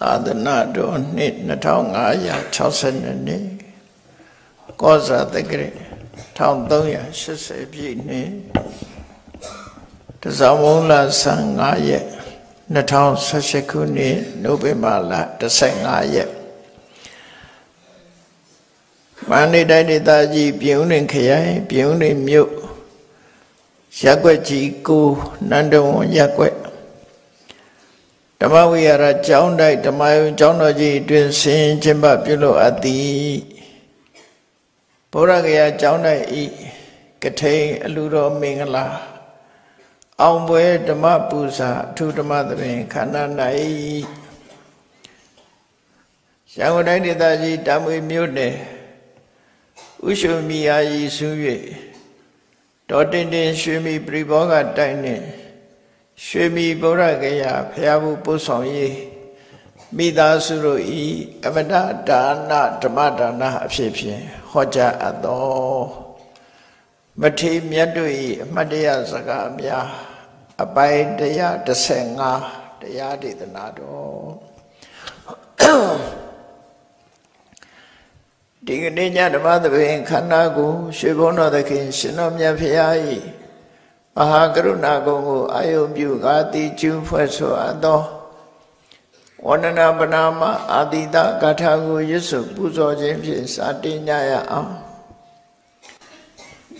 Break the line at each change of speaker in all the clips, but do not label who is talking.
သာသနာတော်နှစ်2560နှစ်ကောဇာတက္ကရာ1380ပြည့်နှစ်တဇောင်းမုံလ15ရက်2018ခုနှစ်နိုဝင်ဘာလ15ရက်မန္တလေးတိုင်းဒေသကြီးပြည်ဦးလွင်ခရိုင်ပြည်ဦးလွင်မြို့ရက်ွက်ကြီးကိုနန္ဒဝန်ရက်ွက် ဓမ္မဝိဟာရကျောင်းတိုက်ဓမ္မယုံကျောင်းတော်ကြီးအတွင်ဆင်ကျင့်ပပြုလို့အပ်သည်ဘုရားကရာကျောင်းတိုက်ဤကထိန်အလူတော်မင်္ဂလာအောင်ပွဲဓမ္မပူဇာအထုဓမ္မသဘင်ခန္ဓာ၌ရန်ကုန်တိုင်းဒေသကြီးတာမွေမြို့နယ်ဥရှုမီယာရီဆူး၍ဒေါ်တင်တင်ရွှေမီပြိဘောကတိုက်နှင့် ရွှေမီဗုဒ္ဓဂယာဖျားဘူးပို့ဆောင်ရေးမိသားစုတို့ဤအမတဒါနဓမ္မဒါနအဖြစ်ဖြင့်ဟောကြားအပ်သောမထေမြတ်တို့ဤအမတ်တရားစကားများအပိုင်း135တရားဒေသနာတော်ဒီကနေ့ညဓမ္မသဘင်ခန္ဓာကိုရွှေဘုန်းတော်သခင်ရှင်တော်မြတ်ဖရာဤ မဟာကရုဏာကုံကိုအာယုပြုကာတိကျူးဖွဲ့ဆိုအပ်သောဝန္ဒနာပနာမအာတိတဂါထာကိုရွတ်ဆိုပူဇော်ခြင်းဖြင့်စာတင်ကြရအောင်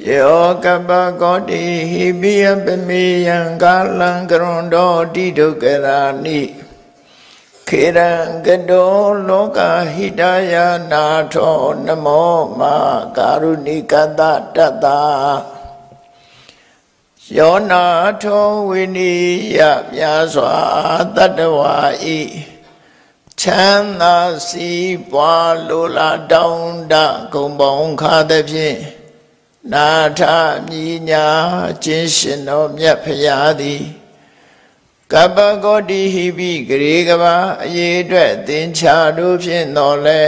ယောကပ္ပကောတိဟိပိယပမေယံကာလံကရွန်တော်တိဒုက္ခရာနိခေရံကတောလောကဟိတယနာထောနမောမကာရုဏိကတတတ္တ ယောနာထောဝိနိယမြာစွာတတ္တဝါဤချမ်းသာစီးပွားလိုလားတောင်းတဂုံပေါင်းခါသည်ဖြင့်နာထမြညာခြင်းရှင်တော်မြတ်ဖရာသည်ကပ္ပဂောတိဟိပိဂရေကဘာအရေးအတွက်သင်္ချာတို့ဖြင့်တော်လဲ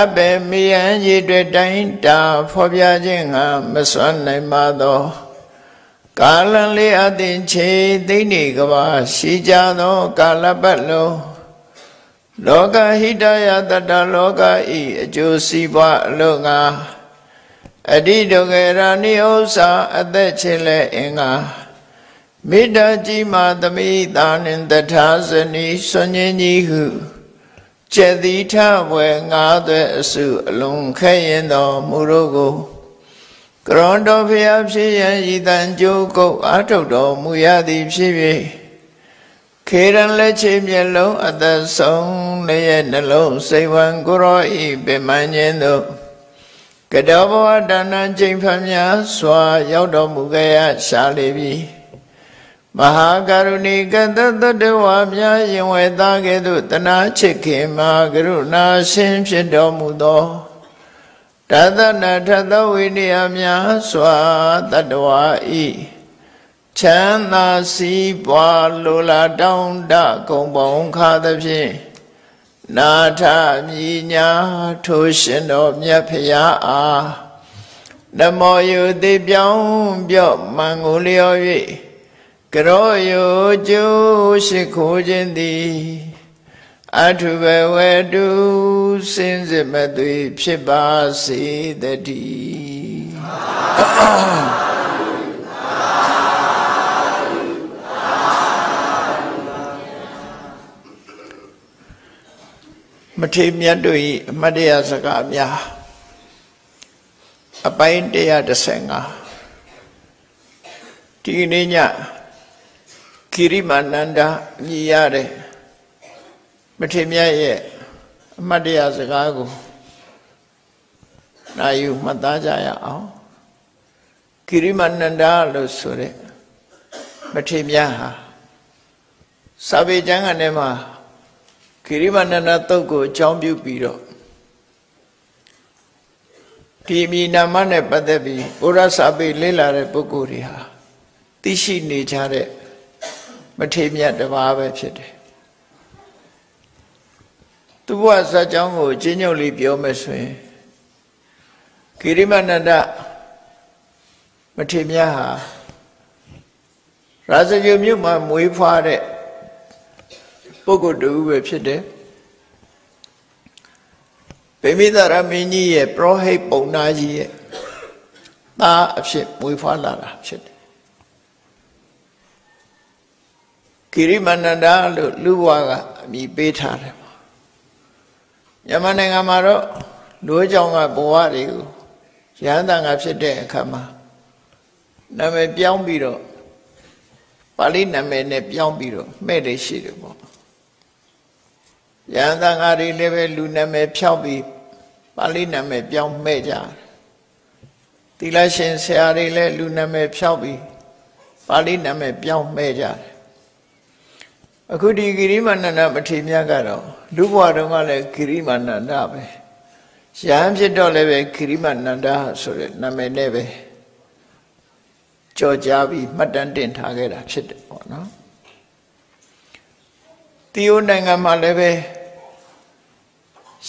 အဘေမေယံရေအတွက်တိုင်းတာဖော်ပြခြင်းငါမစွမ်းနိုင်ပါသော ကာလလေးအသင်ချေသိနေကဘာရှိကြသော ကာလပတ်လုံးလောကဟိတယတတလောကဤအကျိုးစီးပွားအလို့ငါအတိဒုက္ခရာနိဥ္စာအသက်ချင်လဲအင်္ဂါမေတ္တာကြီးမာသမိတာနှင့်တထာဇနီဆွန်ញင်းကြီးဟုကျက်တိထဝယ်ငါးသွဲအစုအလုံးခဲရင်တော်မူတို့ကို ကရွန်တော်ဖျားဖြစ်ရန်ဤတန်ကြိုးကုတ်အာထုတ်တော်မူရသည်ဖြစ်၍ခေရန်လက်ချေမျက်လုံးအသက်ဆုံးလည်းရဲ့နှလုံးစိတ်ဝံကိုရောဤပင်မခြင်းတို့ကတောဘဝဒါနချိန်ဖျားစွာ ရောက်တော်မူခဲ့ရရှာလေပြီမဟာကရုဏီကတတတဝါများရင်ဝဲသားကဲ့သို့တနာချစ်ခင်မှာကရုဏာရှင်ဖြစ်တော်မူသော တသနာထသောဝိနည်းများစွာတတဝါဤချမ်းသာစီးပွားလိုလားတောင်းတကုံပေါင်းခါသဖြင့်နာထမြညာထိုရှင်တော်မြတ်ဖရာအားနမောယုတိပြောင်းပြော့မန်ကိုလျော်၍ကရောယုကျိုးရှိခိုးခြင်းသည် အထုဘဝတုစင်စစ်မသွေဖြစ်ပါစေတည်းမထေမြတ်တို့၏အမတ်တရားစကားများအပိုင်း135ဒီနေ့ညကိရိမာနန္ဒမြည်ရတဲ့ မထေမြတ်ရဲ့အမတ်တရားစကားကိုနာယူမှတ်သားကြရအောင်ကိရိမာနန္ဒလို့ဆိုတဲ့မထေမြတ်ဟာစာပေကျမ်းကနေမှာခိရိမနန္ဒတုတ်ကိုအကြောင်းပြုပြီးတော့ဒီမိနာမနဲ့ပတ်သက်ပြီးဘုရားစာပေလေ့လာတဲ့ပုဂ္ဂိုလ်တွေဟာသိရှိနေကြတဲ့မထေမြတ်တစ်ပါးပဲဖြစ်တယ် သူဘဝဇာကြောင်းကိုကျဉ်းညုပ်လေးပြောမယ်ဆိုရင်ခိရိမနန္ဒမထေမြတ်ဟာရာဇဂုမြို့မှာမွေးဖွားတဲ့ပုဂ္ဂိုလ်တူပဲဖြစ်တယ်ဗိမိသရမင်းကြီးရဲ့ပရောဟိတ်ပုံနာကြီးရဲ့သားအဖြစ်မွေးဖွားလာတာဖြစ်တယ်ကိရိမနန္ဒာလို့လူဘွားကအမည်ပေးထားတယ် မြန်မာနိုင်ငံမှာတော့လူကြောင်ကဘဝတွေကိုရဟန္တာငါဖြစ်တဲ့အခါမှာနာမည်ပြောင်းပြီးတော့ပါဠိနာမည်နဲ့ပြောင်းပြီးတော့မဲ့တယ်ရှိတယ်ပေါ့ရဟန္တာငါတွေလည်းပဲလူနာမည်ဖြောက်ပြီးပါဠိနာမည်ပြောင်းမဲ့ကြတယ်သီလရှင်ဆရာတွေလည်းလူနာမည်ဖြောက်ပြီးပါဠိနာမည်ပြောင်းမဲ့ကြတယ်အခုဒီဂိရိမာနန္ဒမထေမြတ်ကတော့ လူဘဝတုန်းကလည်းဂိရိမာနန္ဒပဲရဟန်းဖြစ်တော့လည်းပဲဂိရိမာနန္ဒဆိုတဲ့နာမည်နဲ့ပဲကြော်ကြားပြီးမှတ်တမ်းတင်ထားခဲ့တာဖြစ်တယ်ပေါ့နော်တီယိုနိုင်ငံမှာလည်းပဲ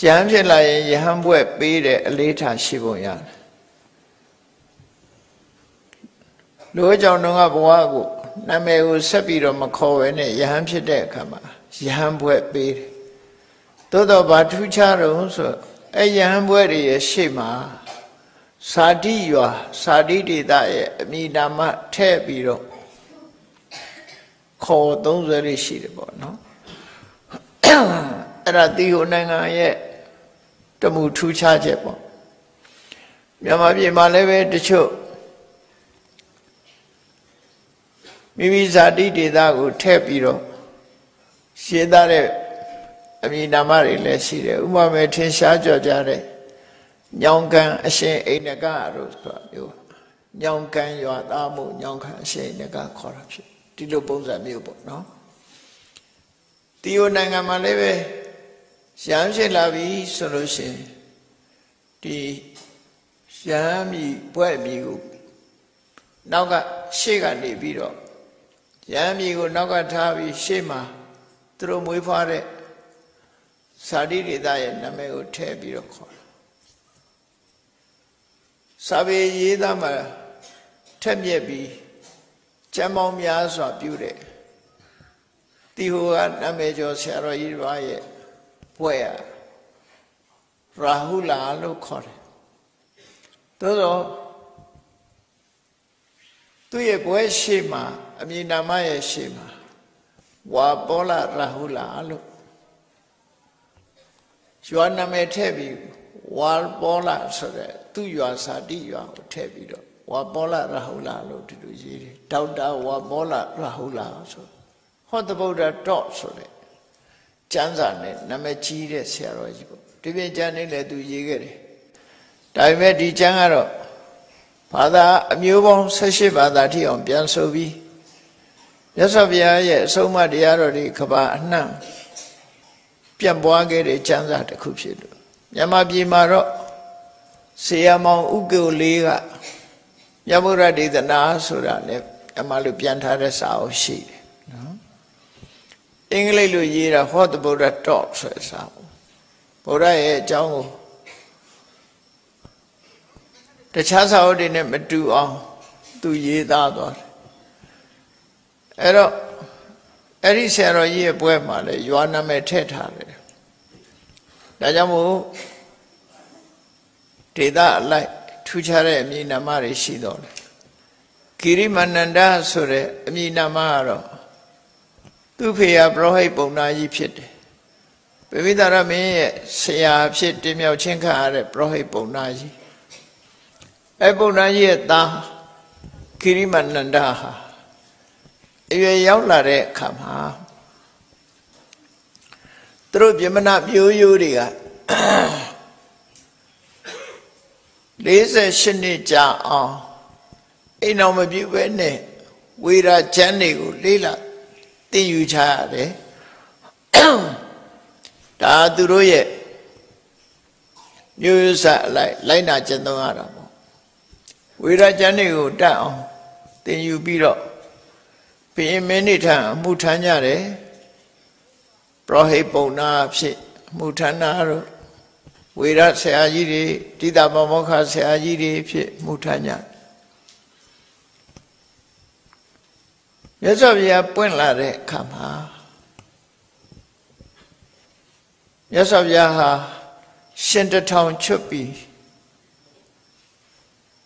ရဟန်းဖြစ်လာရင်ရဟန်းဘွဲ့ပေးတဲ့အလေးထားရှိပုံရတယ်လူအကြောင်းတော့ဘဝကိုနာမည်ကိုဆက်ပြီးတော့မခေါ်ဘဲနဲ့ယဟန်ဖြစ်တဲ့အခါမှာယဟန်ဘွဲ့ပေးတယ် သို့တော့ဘာထူးခြားတော့ဆိုအဲယဟန်ဘွဲ့တွေရဲ့ရှေ့မှာစာတိရွာစာတိဒေသရဲ့အမိနာမထည့်ပြီးတော့ခေါ်30လေးရှိတယ်ပေါ့နော်အဲ့ဒါတီဟိုနိုင်ငံရဲ့တမှုထူးခြားချက်ပေါ့မြန်မာပြည်မှာလည်းပဲတချို့မိမိဇာတိဒေသကိုထည့်ပြီးတော့ရှင်းသားတဲ့ အမိနာမတွေလည်းရှိတယ်ဥပမာထင်ရှားကြော်ကြတဲ့ညောင်ကန်အရှင်အိန္ဒကတို့ဆိုတာမျိုးညောင်ကန်ရွာသားမှုညောင်ကန်အရှင်အိန္ဒကခေါ်တာဖြစ်ဒီလိုပုံစံမျိုးပေါ့နော်တီယိုနိုင်ငံမှာလည်းပဲရမ်းဖြစ်လာပြီဆိုလို့ရှိရင်ဒီရမ်းမြီပွဲ့မြီကိုနောက်ကရှေ့ကနေပြီးတော့ရဟန်းမြေကိုနောက်ကထားပြီးရှေ့မှာသူတို့မွေးဖွားတဲ့ စာတိဒေသရဲ့နာမည်ကိုထည့်ပြီးတော့ခေါ်တာစာပေရေးသားမှာထက်မြက်ပြီးကျမ်းပေါင်းများစွာပြုတဲ့တီဟိုကနာမည်ကျော်ဆရာတော်ကြီးတစ်ပါးရဲ့ဘွဲ့ရရာဟုလာလို့ခေါ်တယ်သို့သောသူ့ရဲ့ဘွဲ့ရှိမှာအမည်နာမရဲ့ရှေ့မှာဝါပောလရဟုလာလို့ ရွာနာမည်ထည့်ပြီးဝါပောလဆိုတဲ့သူ့ရွာစာတိရွာကိုထည့်ပြီးတော့ဝါပောလရဟုလာလို့ဒီလိုရေးတယ်ဒေါက်တာဝါပောလရဟုလာဆိုဟောတဗုဒ္ဓတော့ဆိုတဲ့ကျမ်းစာနဲ့နာမည်ကြီးတဲ့ဆရာတော်ကြီးပေါ့ဒီပြင်ကျမ်းနေလည်းသူရေးခဲ့တယ်ဒါပေမဲ့ဒီကျမ်းကတော့ဘာသာအမျိုးပေါင်း18ဘာသာထိအောင်ပြန်ဆိုပြီးမြတ်စွာဘုရားရဲ့အဆုံးအမတရားတော်တွေကဘာအနှံ့ ပြန့်ပွားခဲ့တဲ့ကျမ်းစာတစ်ခုဖြစ်လို့မြန်မာပြည်မှာတော့ဆေယမောင်ဥက္ကိုလေးကမြတ်ဗုဒ္ဓဒေသနာဆိုတာနဲ့အမှလို့ပြန်ထားတဲ့စာအုပ်ရှိတယ်နော်အင်္ဂလိပ်လိုရေးတာ What the Buddha Taught ဆိုတဲ့စာအုပ်ဗုဒ္ဓရဲ့အကြောင်းကိုတခြားစာအုပ်တွေနဲ့မတူအောင်သူရေးသားသွားတယ်အဲ့တော့ အဲ့ဒီဆရာတော်ကြီးရဲ့ပွဲမှာလေရွာနာမည်ထည့်ထားတယ်ဒါကြောင့်မို့ဒေသအလိုက်ထူးခြားတဲ့အမည်နာမတွေရှိတော်တယ်ကိရိမနန္ဒဆိုတဲ့အမည်နာမကတော့သူဖေယပရောဟိတ်ပုံနာကြီးဖြစ်တယ်ပိမိသာရမင်းရဲ့ဆရာဖြစ်တင်မြောက်ချင်းခါရတဲ့ပရောဟိတ်ပုံနာကြီးအဲပုံနာကြီးရဲ့သားကိရိမနန္ဒဟာ အရွယ်ရောက်လာတဲ့အခါမှာသူတို့ပြမနာမျိုးရိုးတွေက48နှစ်ကြာအောင်အိမ်အောင်မပြုတ်ပဲနဲ့ဝေရာချမ်းတွေကိုလေးလာတင်ယူချရတယ်ဒါသူတို့ရဲ့မျိုးရိုးစအလိုက်လိုက်နာကျင့်သုံးရတာပေါ့ဝေရာချမ်းတွေကိုတတ်အောင်တင်ယူပြီးတော့ ဘုရင်မင်းနေထံအမှုထမ်းကြတယ်ပရောဟိတ်ပုံနာဖြစ်အမှုထမ်းတာတို့ဝေရဆရာကြီးတွေတိတာမမောခဆရာကြီးတွေဖြစ်မှုထမ်းကြမြတ်စွာဘုရားပွင့်လာတဲ့အခါမှာမြတ်စွာဘုရားဟာရှင်တထောင်ချွတ်ပြီး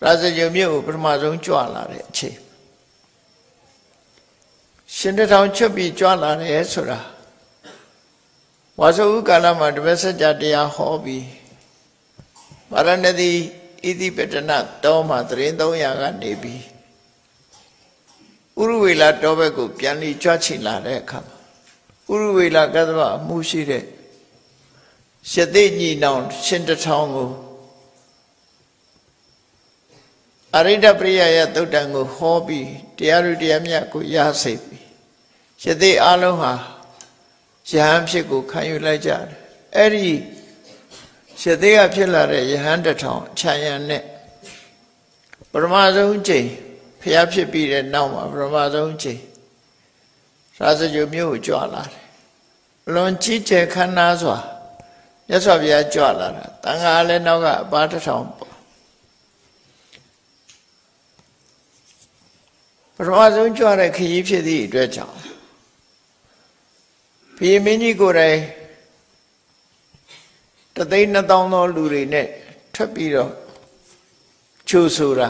ရာဇဂုံမြို့ကိုပထမဆုံးကြွလာတဲ့အချိန် ရှင်တထောင်ချွတ်ပြီးကြွလာတယ်ဆိုတာဝါဆိုဥကာလမှာတပည့်စကြာတရားဟောပြီးဗာရဏသီဣတိပတနတောမှာသရင်300ကနေပြီးဥရဝေလာတောဘက်ကိုပြန်လီကြွချီလာတဲ့အခါမှာဥရဝေလာကသဗအမှုရှိတဲ့ရှသိညီနောင်ရှင်တထောင်ကိုအရိဒပရိယယသုတ်တံကိုဟောပြီးတရားဥတရားမြတ်ကိုရစေပြီး ရှသိအလုံးဟာယဟန်ဖြစ်ကိုခံယူလိုက်ကြတယ်အဲ့ဒီရှသိကဖြစ်လာတဲ့ယဟန်တထောင်ခြံရံနဲ့ပရမဆုံးချိန်ဖျားဖြစ်ပြီးတဲ့နောက်မှာပရမဆုံးချိန်ရာဇဂုမြို့ကိုကြွလာတယ်လွန်ကြီးကျယ်ခမ်းနားစွာမြတ်စွာဘုရားကြွလာတာတန်ခါလည်းနောက်ကအပါတစ်ထောင်ပေါ့ပထမဆုံးကြွတဲ့ခရီးဖြစ်သည့်အတွက်ကြောင့် ဘုရင်မင်းကြီးကိုယ်တိုင်တသိန်းနှစ်သောင်းသောလူတွေနဲ့ထွက်ပြီးတော့ချိုးဆိုတာ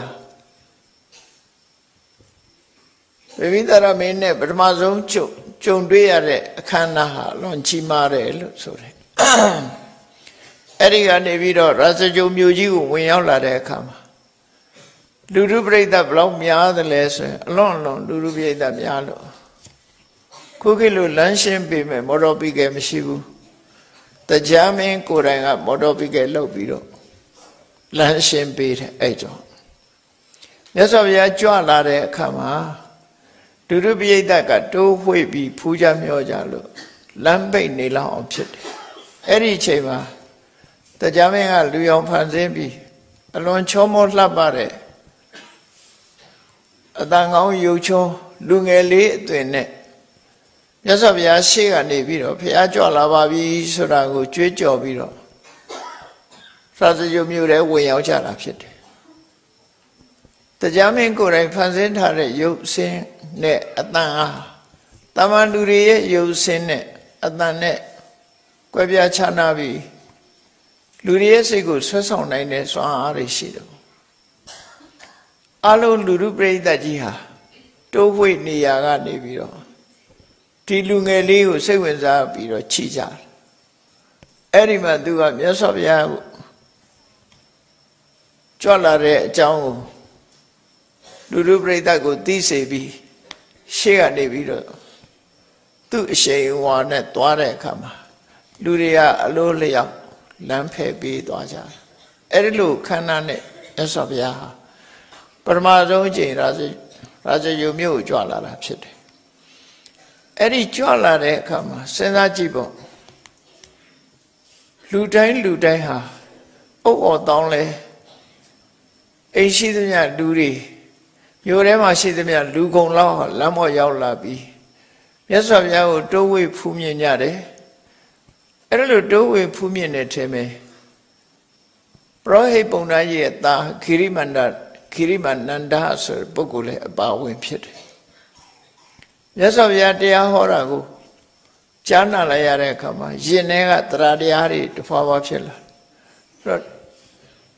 ဗိမိသရမင်းနဲ့ပထမဆုံးကြုံကြုံတွေ့ရတဲ့အခမ်းအနားဟာလွန်ကြီးမားတယ်လို့ဆိုတယ်အဲ့ဒီကနေပြီးတော့ရာဇဂျုံမြို့ကြီးကိုဝင်ရောက်လာတဲ့အခါမှာလူလူပြိဿဘလောက်များသလဲဆိုရင်အလွန်အလွန်လူလူပြိဿများလို့ ခုခေတ်လိုလမ်းရှင်းပေးမယ်မော်တော်ပီကယ်မရှိဘူးတရားမင်းကိုယ်တိုင်ကမော်တော်ပီကယ်လှုပ်ပြီးတော့လမ်းရှင်းပေးတယ်အဲ့ကြောင့်မြတ်စွာဘုရားကြွလာတဲ့အခါမှာဒုရပိယိတကတိုးဝှေ့ပြီးဖူးကြမျောကြလို့လမ်းပိတ်နေလောက်အောင်ဖြစ်တယ်အဲ့ဒီအချိန်မှာတရားမင်းကလူရောင်ဖန်ဆင်းပြီးအလွန်ချောမောလှပတဲ့အတန်ကောင်းရုပ်ချောလူငယ်လေးအသွင်နဲ့ မြတ်စွာဘုရားရှေ့ကနေပြီးတော့ဖះကြွလာပါပြီဆိုတာကိုကြွေးကြော်ပြီးတော့သာသယမျိုးတွေဝင်ရောက်ကြတာဖြစ်တယ်တရားမင်းကိုယ်တိုင်ဖန်ဆင်းထားတဲ့ရုပ်ဆင်းနဲ့အတန်အားတမန်လူတွေရဲ့ရုပ်ဆင်းနဲ့အတန်နဲ့ကွဲပြားခြားနာပြီးလူတွေရဲ့စိတ်ကိုဆွဲဆောင်နိုင်တဲ့စွမ်းအားတွေရှိတယ်အလုံးလူလူပြိဿကြီးဟာတိုးဝှေ့နေရာကနေပြီးတော့ ဒီလူငယ်လေးကိုစိတ်ဝင်စားပြီးတော့ခြိကြတယ်အဲ့ဒီမှာသူကမြတ်စွာဘုရားကိုကြွလာတဲ့အကြောင်းကိုလူလူပြိဿကိုသိစေပြီးရှေ့ကနေပြီးတော့သူ့အရှိန်ဝါနဲ့သွားတဲ့အခါမှာလူတွေကအလိုလျောက်လမ်းဖယ်ပေးသွားကြတယ်အဲ့ဒီလိုခန္ဓာနဲ့မြတ်စွာဘုရားဟာပထမဆုံးအချိန်ရာဇရာဇယုမြို့ကိုကြွလာတာဖြစ်တယ် အဲ့ဒီကြွလာတဲ့အခါမှာစဉ်းစားကြည့်ပေါ့လူတိုင်းလူတိုင်းဟာအုပ်အော်တောင်းလဲအိမ်ရှိသမျှလူတွေမြို့ထဲမှာရှိသမျှလူကုန်လောက်လမ်းပေါ်ရောက်လာပြီးမြတ်စွာဘုရားကိုတိုးဝေဖူးမြင်ကြတယ်အဲ့ဒါလိုတိုးဝေဖူးမြင်တဲ့ထဲမှာပရောဟိတ်ပုံသားကြီးရဲ့သားခိရိမန္တခိရိမနန္ဒဆိုပုဂ္ဂိုလ်လည်းအပါဝင်ဖြစ်တယ် မြတ်စွာဘုရားတရားဟောတာကိုကြားနာလိုက်ရတဲ့အခါမှာယင်ထဲကတရားတရားတွေတဖွာဖွာဖြစ်လာအဲ့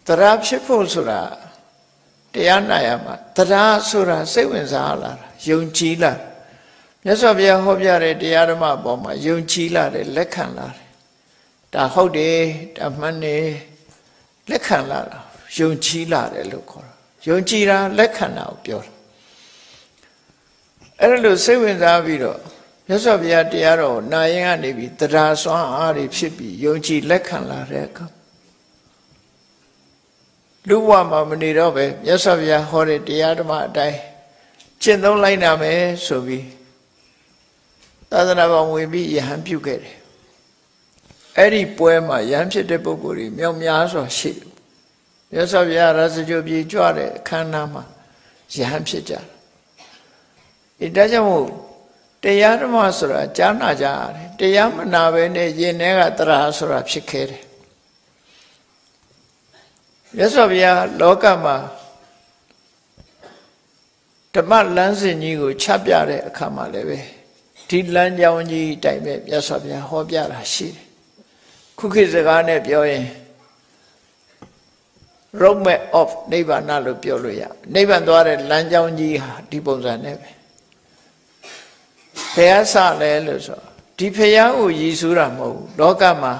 တော့တရားဖြစ်ဖို့ဆိုတာတရားနာရမှာတရားဆိုတာစိတ်ဝင်စားလာတာယုံကြည်လာမြတ်စွာဘုရားဟောပြတဲ့တရားဓမ္မအပေါ်မှာယုံကြည်လာတယ်လက်ခံလာတယ်ဒါဟုတ်တယ်ဒါမှန်တယ်လက်ခံလာတာယုံကြည်လာတယ်လို့ခေါ်တာယုံကြည်တာလက်ခံတာကိုပြောတာ အဲ့လိုစိတ်ဝင်စားပြီးတော့မြတ်စွာဘုရားတရားတော်နာရင်ကနေပြီးတရားစွမ်းအားတွေဖြစ်ပြီးယုံကြည်လက်ခံလာတဲ့အခါလူဘဝမှာမနေတော့ပဲမြတ်စွာဘုရားဟောတဲ့တရားဓမ္မအတိုင်းကျင့်သုံးလိုက်နာမယ်ဆိုပြီးသာသနာ့ဘောင်ဝင်ပြီးယဟန်ပြုခဲ့တယ်အဲ့ဒီပွဲမှာယဟန်ဖြစ်တဲ့ပုဂ္ဂိုလ်တွေမြောက်များစွာရှိတယ်မြတ်စွာဘုရားရသကြပြေကြွတဲ့အခမ်းအနားမှာယဟန်ဖြစ်ကြတယ် အဲဒါကြောင့်မို့တရားဓမ္မဆိုတာကြားနာကြရတယ်တရားမနာပဲနဲ့ယင်ထဲကတရားဆိုတာဖြစ်ခဲ့တယ်မြတ်စွာဘုရားလောကမှာဓမ္မလမ်းစဉ်ကြီးကိုချပြတဲ့အခါမှာလည်းပဲဒီလမ်းကြောင်းကြီးတိုင်ပဲမြတ်စွာဘုရားဟောပြတာရှိတယ်ခုခေတ်စကားနဲ့ပြောရင် roadmap of နိဗ္ဗာန်လို့ပြောလို့ရနိဗ္ဗာန်သွားတဲ့လမ်းကြောင်းကြီးဟာဒီပုံစံနဲ့ပဲ ဘုရားဆလဲလို့ဆိုဒီဘုရားကိုရည်စူးတာမဟုတ်ဘူးလောကမှာ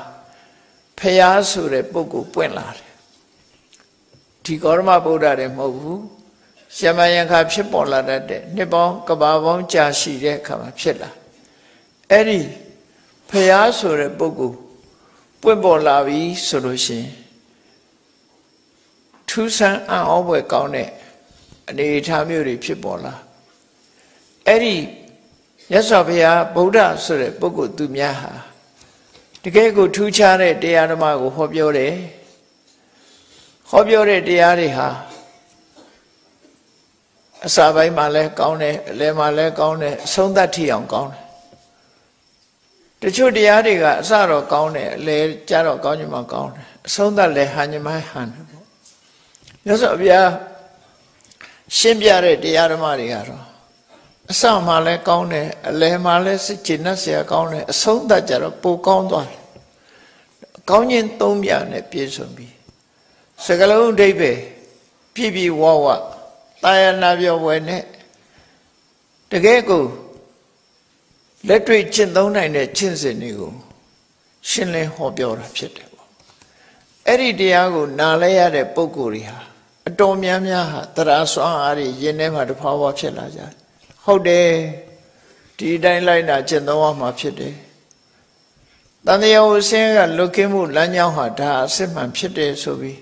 ဘုရားဆိုတဲ့ပုဂ္ဂိုလ်ပွင့်လာတယ်ဒီကောရမဗုဒ္ဓတွေမဟုတ်ဘူးရှမယံခါဖြစ်ပေါ်လာတတ်တဲ့နှစ်ပေါင်းကဘာပေါင်းကြာရှိတဲ့အခါမှာဖြစ်လာအဲ့ဒီဖျားဆိုတဲ့ပုဂ္ဂိုလ်ပွင့်ပေါ်လာပြီဆိုလို့ရှိရင်ထူးဆန်းအံ့ဩဖွယ်ကောင်းတဲ့အနေအထားမျိုးတွေဖြစ်ပေါ်လာအဲ့ဒီ ရသော်ဘုရားဗုဒ္ဓဆိုတဲ့ပုဂ္ဂိုလ်သူများဟာတကယ်ကိုထူးခြားတဲ့တရားဓမ္မကိုဟောပြောတယ်ဟောပြောတဲ့တရားတွေဟာအစာပိုင်းမှာလည်းကောင်းတယ်အလယ်မှာလည်းကောင်းတယ်အဆုံးသတ်ထီအောင်ကောင်းတယ်တချို့တရားတွေကအစတော့ကောင်းတယ်အလယ်ကျတော့ကောင်းချင်မှကောင်းတယ်အဆုံးသတ်လည်းဟန်ချင်မှဟန်တယ်ပေါ့မြတ်စွာဘုရားရှင်းပြတဲ့တရားဓမ္မတွေကတော့ အစမှလည်းကောင်းတယ်အလယ်မှာလည်းစိတ်ချနတ်เสียကောင်းတယ်အဆုံးသတ်ကြတော့ပိုကောင်းသွားတယ်ကောင်းခြင်းသုံးပြနဲ့ပြည့်စုံပြီစကလုံးအဓိပ္ပာယ်ပြည့်ပြည့်ဝဝတာယာနာပြောဝယ်နဲ့တကယ်ကိုလက်တွေ့ကျင့်သုံးနိုင်တဲ့ကျင့်စဉ်တွေကိုရှင်းလင်းဟောပြောတာဖြစ်တယ်ပေါ့အဲ့ဒီတရားကိုနားလဲရတဲ့ပုံကိုယ်တွေဟာအတော်များများဟာတရားစွမ်းအားတွေယင်းထဲမှာတဖွာဖွာဖြစ်လာကြတယ် ဟုတ်တယ်ဒီတိုင်းလိုက်တာကျင့်သုံးရမှာဖြစ်တယ်တန်တရားကိုဆင်းကလွတ်ကင်းမှုလမ်းကြောင်းဟာဒါအစစ်မှန်ဖြစ်တယ်ဆိုပြီး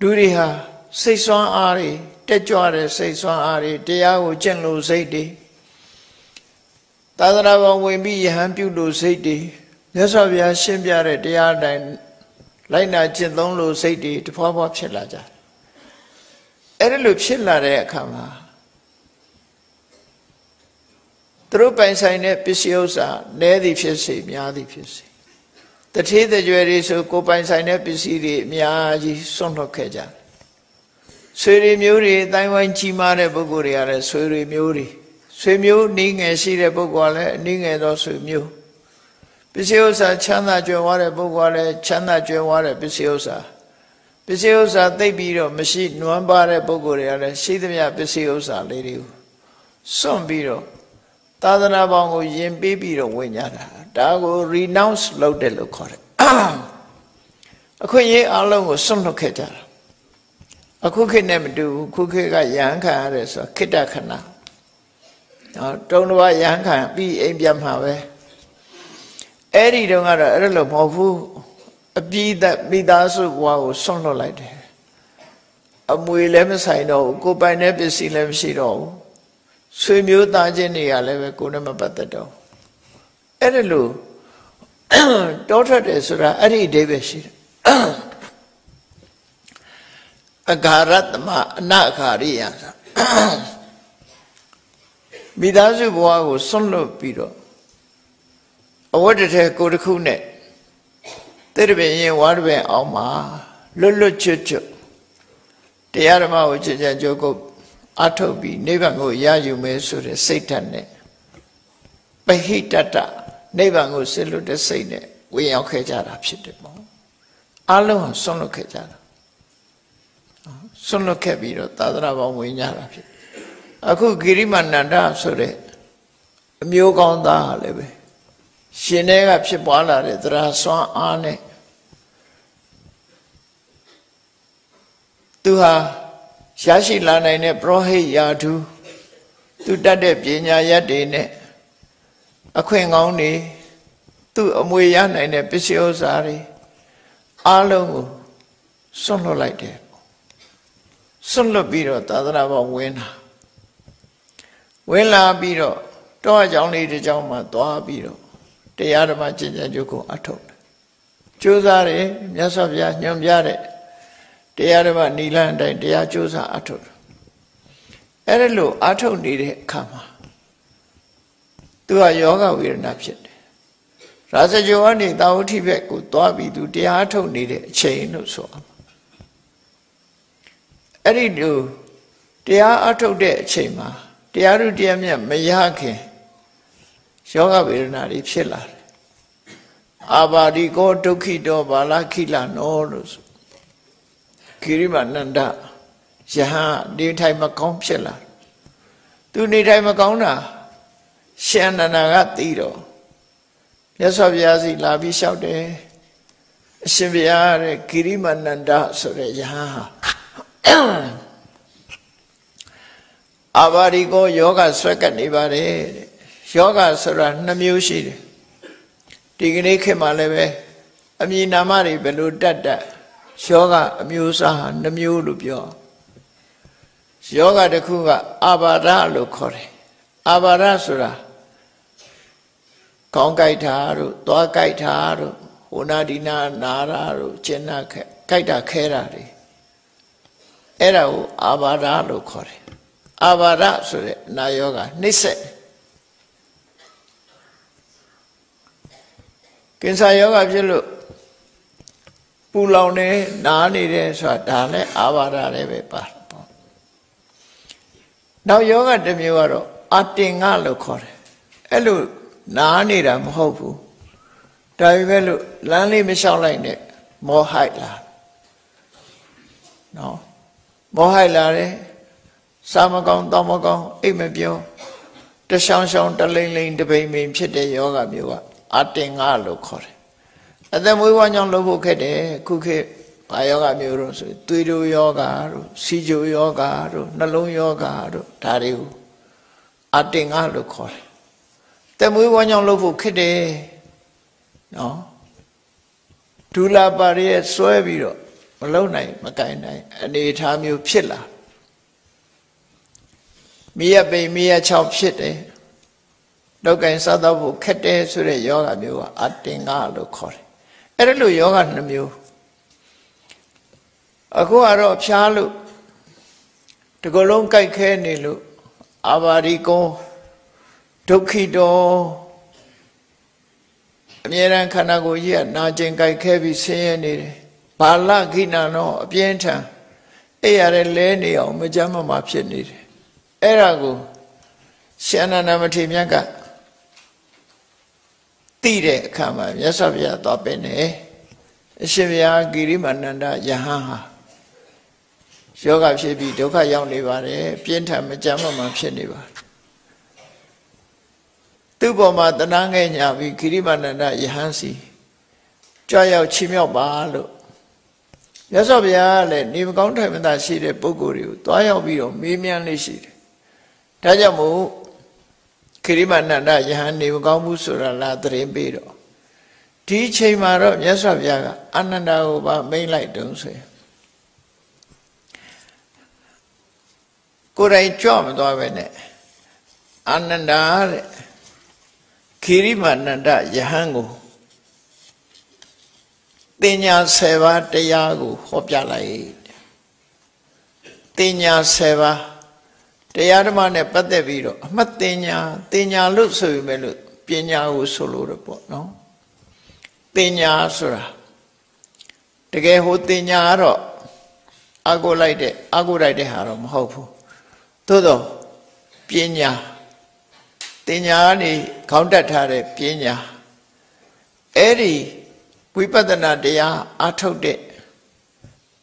ဒုတွေဟာစိတ်ဆွမ်းအားတွေတက်ကြွတဲ့စိတ်ဆွမ်းအားတွေတရားကိုကျင့်လို့စိတ်တွေသာသနာ့ဘောင်ဝင်ပြီးယဟန်ပြုလို့စိတ်တွေမြတ်စွာဘုရားရှင်းပြတဲ့တရားတိုင်းလိုက်နာကျင့်သုံးလို့စိတ်တွေတဖွာဖွာဖြစ်လာကြတယ်အဲ့ဒါလိုဖြစ်လာတဲ့အခါမှာ သူတို့ပိုင်ဆိုင်တဲ့ပစ္စည်းဥစ္စာနည်းသည်ဖြစ်စေများသည်ဖြစ်စေတထေးတကြွယ်တွေဆိုကိုပိုင်ဆိုင်တဲ့ပစ္စည်းတွေအများကြီးစွန့်လွတ်ခဲ့ကြတယ်ဆွေတွေမျိုးတွေအတိုင်းဝိုင်းကြီးမားတဲ့ပုဂ္ဂိုလ်တွေကလည်းဆွေတွေမျိုးတွေဆွေမျိုးနှီးငယ်ရှိတဲ့ပုဂ္ဂိုလ်ကလည်းအနှီးငယ်သောဆွေမျိုးပစ္စည်းဥစ္စာချမ်းသာကြွယ်ဝတဲ့ပုဂ္ဂိုလ်ကလည်းချမ်းသာကြွယ်ဝတဲ့ပစ္စည်းဥစ္စာပစ္စည်းဥစ္စာသိပ်ပြီးတော့မရှိနွမ်းပါတဲ့ပုဂ္ဂိုလ်တွေကလည်းရှိသမျှပစ္စည်းဥစ္စာလေးတွေကိုစွန့်ပြီးတော့ သာသနာပေါင်းကိုယင်ပေးပြီးတော့ဝင်ကြတာဒါကို renounce လုပ်တယ်လို့ခေါ်တယ်အခွင့်အရေးအလုံးကိုစွန့်လွတ်ခဲ့ကြတာအခုခေတ်နဲ့မတူဘူးခုခေတ်ကရဟန်းခံရတယ်ဆိုခိတ္တခဏနော်တုံးတော်ရဟန်းခံပြီးအိမ်ပြန်မှာပဲအဲ့ဒီတုန်းကတော့အဲ့လိုမဟုတ်ဘူးအပြည့်သက်မိသားစုဘဝကိုဆွန့်လွတ်လိုက်တယ်အမွေလည်းမဆိုင်တော့ဘူးကိုပိုင်တဲ့ပစ္စည်းလည်းမရှိတော့ဘူး ဆွေမျိုးသားချင်းတွေကလည်းပဲကိုယ်နဲ့မပတ်သက်တော့အဲ့ဒါလို့တောထွက်တယ်ဆိုတာအဲ့ဒီအဓိပ္ပာယ်ရှိတယ်အဂါရတမအနအခါရိယဆိုမိသားစုဘဝကိုဆွန့်လွတ်ပြီးတော့အဝတ်တထဲကိုတစ်ခုနဲ့တိရပင်ရင်ဝါရပင်အောင်မှာလွတ်လွတ်ချွတ်ချွတ်တရားဓမ္မကိုကြည်ကြံကြိုးကုပ် အထုတ်ပြီးနိဗ္ဗာန်ကိုရယူမယ်ဆိုတဲ့စိတ်ဓာတ်နဲ့ပဟိတတနိဗ္ဗာန်ကိုစစ်လွတ်တဲ့စိတ်နဲ့ဝင်ရောက်ခဲ့ကြတာဖြစ်တယ်ပေါ့အလုံးဆွန့်လွတ်ခဲ့ကြတာဆွန့်လွတ်ခဲ့ပြီးတော့သာသနာပေါင်းဝင်ကြတာဖြစ်အခုဂိရိမနန္ဒဆိုတဲ့အမျိုးကောင်းသားဟာလည်းပဲရှင်ထဲကဖြစ်ပွားလာတဲ့သရဆွမ်းအားနဲ့သူဟာ ရရှိလာနိုင်တဲ့ပရောဟိတ်ယာဓုသူတတ်တဲ့ပညာရက်တွေနဲ့အခွင့်ကောင်းတွေသူ့အမွေရနိုင်တဲ့ပစ္စည်းဥစ္စာတွေအားလုံးကိုစွန့်လွတ်လိုက်တယ်စွန့်လွတ်ပြီးတော့သာသနာ့ဘောင်ဝင်လာဝင်လာပြီးတော့တောအကြောင်းလေးတစ်ကြောင်းမှသွားပြီးတော့တရားဓမ္မကျင့်ကြံကြုတ်ကိုအထုတ်တယ်ကြိုးစားတယ်မြတ်စွာဘုရားညွှန်ပြတဲ့ တရားဓမ္မနိလန်အတိုင်းတရားကြိုးစားအထုတ်တယ်အဲ့ဒါလို့အထုတ်နေတဲ့အခါမှာသူကယောဂဝေဒနာဖြစ်တယ်ရာဇဂိုကနေတာဝတိဘက်ကိုသွားပြီးသူတရားထုတ်နေတဲ့အချိန်လို့ဆိုအောင်အဲ့ဒီလိုတရားအထုတ်တဲ့အချိန်မှာတရားဥတရားမြတ်မရခင်ယောဂဝေဒနာတွေဖြစ်လာတယ်အာဘာဒီကောဒုက္ခိတောဘာလခိလနောလို့ဆို ခိရိမနန္ဒယဟန်ဒီထိုင်မကောင်းဖြစ်လာသူနေထိုင်မကောင်းတာရှင်နန္ဒာကသိတော့မြတ်စွာဘုရားစီလာပြီးလျှောက်တယ်အရှင်ဘုရားတဲ့ကိရိမနန္ဒဆိုတဲ့ယဟန်ဟာအာဘာဒီကိုယောဂဆွဲကပ်နေပါတယ်တဲ့ယောဂဆိုတာနှမျိုးရှိတယ်ဒီကနေ့ခေတ်မှာလည်းပဲအမည်နာမတွေဘယ်လိုတတ်တတ် ယောဂအမျိုးအစားဟာနှမျိုးလို့ပြောယောဂတစ်ခုကအာဘာဒလို့ခေါ်တယ်အာဘာဒဆိုတာကောင်းကြိုက်တာတို့သွားကြိုက်တာတို့ဟိုနာဒီနာနာတာတို့ကျင်နာခဲကြိုက်တာခဲတာတွေအဲ့ဒါကိုအာဘာဒလို့ခေါ်တယ်အာဘာဒဆိုတဲ့နာယောဂနှိမ့်ဆက်ကင်ဆာယောဂဖြစ်လို့ ပူလောင်နေနားနေတယ်ဆိုတာဒါလည်းအာဘာဒလည်းပဲပါပေါ့နောက်ယောဂတစ်မျိုးကတော့အတင်ငလို့ခေါ်တယ်အဲ့လိုနားနေတာမဟုတ်ဘူးဒါပေမဲ့လို့လမ်းလေးမလျှောက်လိုက်နဲ့မောဟိုက်လာနော်မောဟိုက်လာတယ်စားမကောင်းတောင်းမကောင်းအိတ်မပြောတရှောင်းရှောင်းတလိမ့်လိမ့်တပိမ့်မိန်ဖြစ်တဲ့ယောဂမျိုးကအတင်ငါလို့ခေါ်တယ် အသက်မွေးဝမ်းကြောင်းလုပ်ဖို့ခက်တယ်ခုခေတ်ဘာယောဂမျိုးတို့ဆိုသွေးတို့ယောဂတို့စီဂျိုယောဂတို့နှလုံးယောဂတို့ဒါတွေကိုအတင်ငါလို့ခေါ်တယ်သက်မွေးဝမ်းကြောင်းလုပ်ဖို့ခက်တယ်နော်ဒူလာပါရဲ့ဆွဲပြီးတော့မလုံနိုင်မကင်နိုင်အနေထားမျိုးဖြစ်လာမိရပိန်မိရ6ဖြစ်တယ်လောက်ကင်စားတော့ဖို့ခက်တယ်ဆိုတဲ့ယောဂမျိုးကအတင်္ဂလို့ခေါ်တယ် အဲ့ဒါလို့ယောဂနှမျိုးအခုကတော့ဖြားလို့တကလုံးကြိုက်ခဲနေလို့အာဘာဒီကောဒုက္ခိတောအမြဲတမ်းခန္ဓာကိုယ်ကြီးကနာကျင်ကြိုက်ခဲပြီးဆင်းရဲနေတယ်ဘာလခိနာတော့အပြင်းထန်အဲ့ရတဲ့လဲနေအောင်မကြမ်းမမှာဖြစ်နေတယ်အဲ့ဒါကိုရှင်အနန္ဒမထေရမြတ်က သိတဲ့အခါမှာမြတ်စွာဘုရားသွားပင်တယ်အရှင်ဘုရားဂိရိမနန္ဒယဟန်ဟာယောဂဖြစ်ပြီးဒုက္ခရောက်နေပါတယ်ပြင်းထန်မကြမ်းမမှဖြစ်နေပါတယ်သူ့ပေါ်မှာတနာငယ်ညာပြီးဂိရိမနန္ဒယဟန်စီကြွရောက်ချီးမြှောက်ပါလို့မြတ်စွာဘုရားကလည်းနေမကောင်းထိုင်မသာရှိတဲ့ပုဂ္ဂိုလ်တွေကိုတွားရောက်ပြီးတော့မေးမြန်းလေးရှိတယ်ဒါကြောင့်မို့ ခရိမနန္ဒယဟန်နေမကောင်းဘူးဆိုတာလားသတင်းပေးတော့ဒီချိန်မှာတော့မြတ်စွာဘုရားကအနန္ဒာကိုပါမိတ်လိုက်တုံးဆိုရင်ကိုယ်တိုင်ကြွမသွားပဲနဲ့အာနန္ဒာတဲ့ခိရိမနန္ဒယဟန်ကိုတင်ညာ10ပါးတရားကိုဟောပြလိုက်တင်ညာ10ပါး တရားဓမ္မနဲ့ပတ်သက်ပြီးတော့အမှတ်တင်ညာတင်ညာလို့ဆိုပေမဲ့လို့ပညာကိုဆိုလို့တော့ပေါ့နော်တင်ညာဆိုတာတကယ်ဟိုတင်ညာကတော့အာကိုလိုက်တဲ့အာကိုလိုက်တဲ့ဟာတော့မဟုတ်ဘူးသို့တော့ပညာတင်ညာကနေခေါင်းတက်ထားတဲ့ပညာအဲ့ဒီဝိပဿနာတရားအထုတ်တဲ့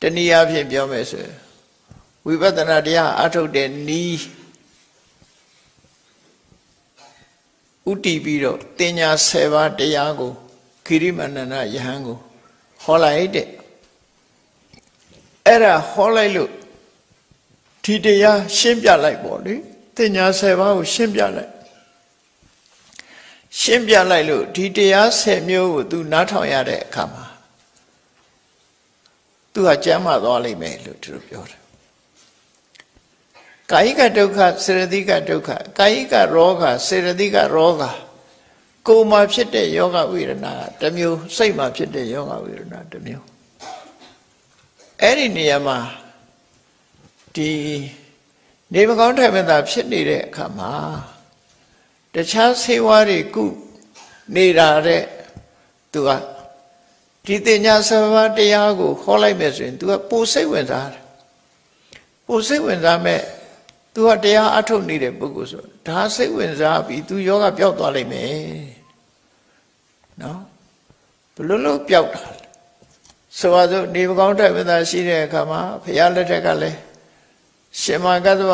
တနည်းအားဖြင့်ပြောမယ်ဆိုရင် ဝိပဿနာတရားအထုတ်တဲ့နီးဥတီပြီးတော့တင်ညာ7ပါးတရားကိုခိရိမန္တနာယဟန်ကိုဟောလိုက်တဲ့အဲ့ဒါဟောလိုက်လို့ဒီတရားရှင်းပြလိုက်ပေါ့လေတင်ညာ7ပါးကိုရှင်းပြလိုက်ရှင်းပြလိုက်လို့ဒီတရား10မျိုးကို तू နားထောင်ရတဲ့အခါမှာ तू ဟာကျမ်းမာသွားလိမ့်မယ်လို့သူတို့ပြောတယ် ကာယိကဒုက္ခစေရတိကဒုက္ခကာယိကရောဂါစေရတိကရောဂါကိုယ်မှာဖြစ်တဲ့ယောဂဝေဒနာတစ်မျိုးစိတ်မှာဖြစ်တဲ့ယောဂဝေဒနာတစ်မျိုးအဲ့ဒီနေရာမှာဒီနေမကောင်းထိုင်မသာဖြစ်နေတဲ့အခါမှာတခြားဆေးဝါးတွေကုနေတာတဲ့သူကဒီတင်ညာဆဘာတရားကိုခေါ်လိုက်မယ်ဆိုရင် तू ကပိုစိတ်ဝင်စားတယ်ပိုစိတ်ဝင်စားမဲ့ तू ကတရားအထုတ်နေတဲ့ပုဂ္ဂိုလ်ဆိုဒါစိတ်ဝင်စားပြီး तू ယောဂပျောက်သွားလိမ့်မယ်နော်လို့လို့ပျောက်တာလဲဆိုပါစို့နေမကောင်းတဲ့ဝိသရှိတဲ့အခါမှာဘုရားလက်ထက်ကလည်းရှင်မကသဝ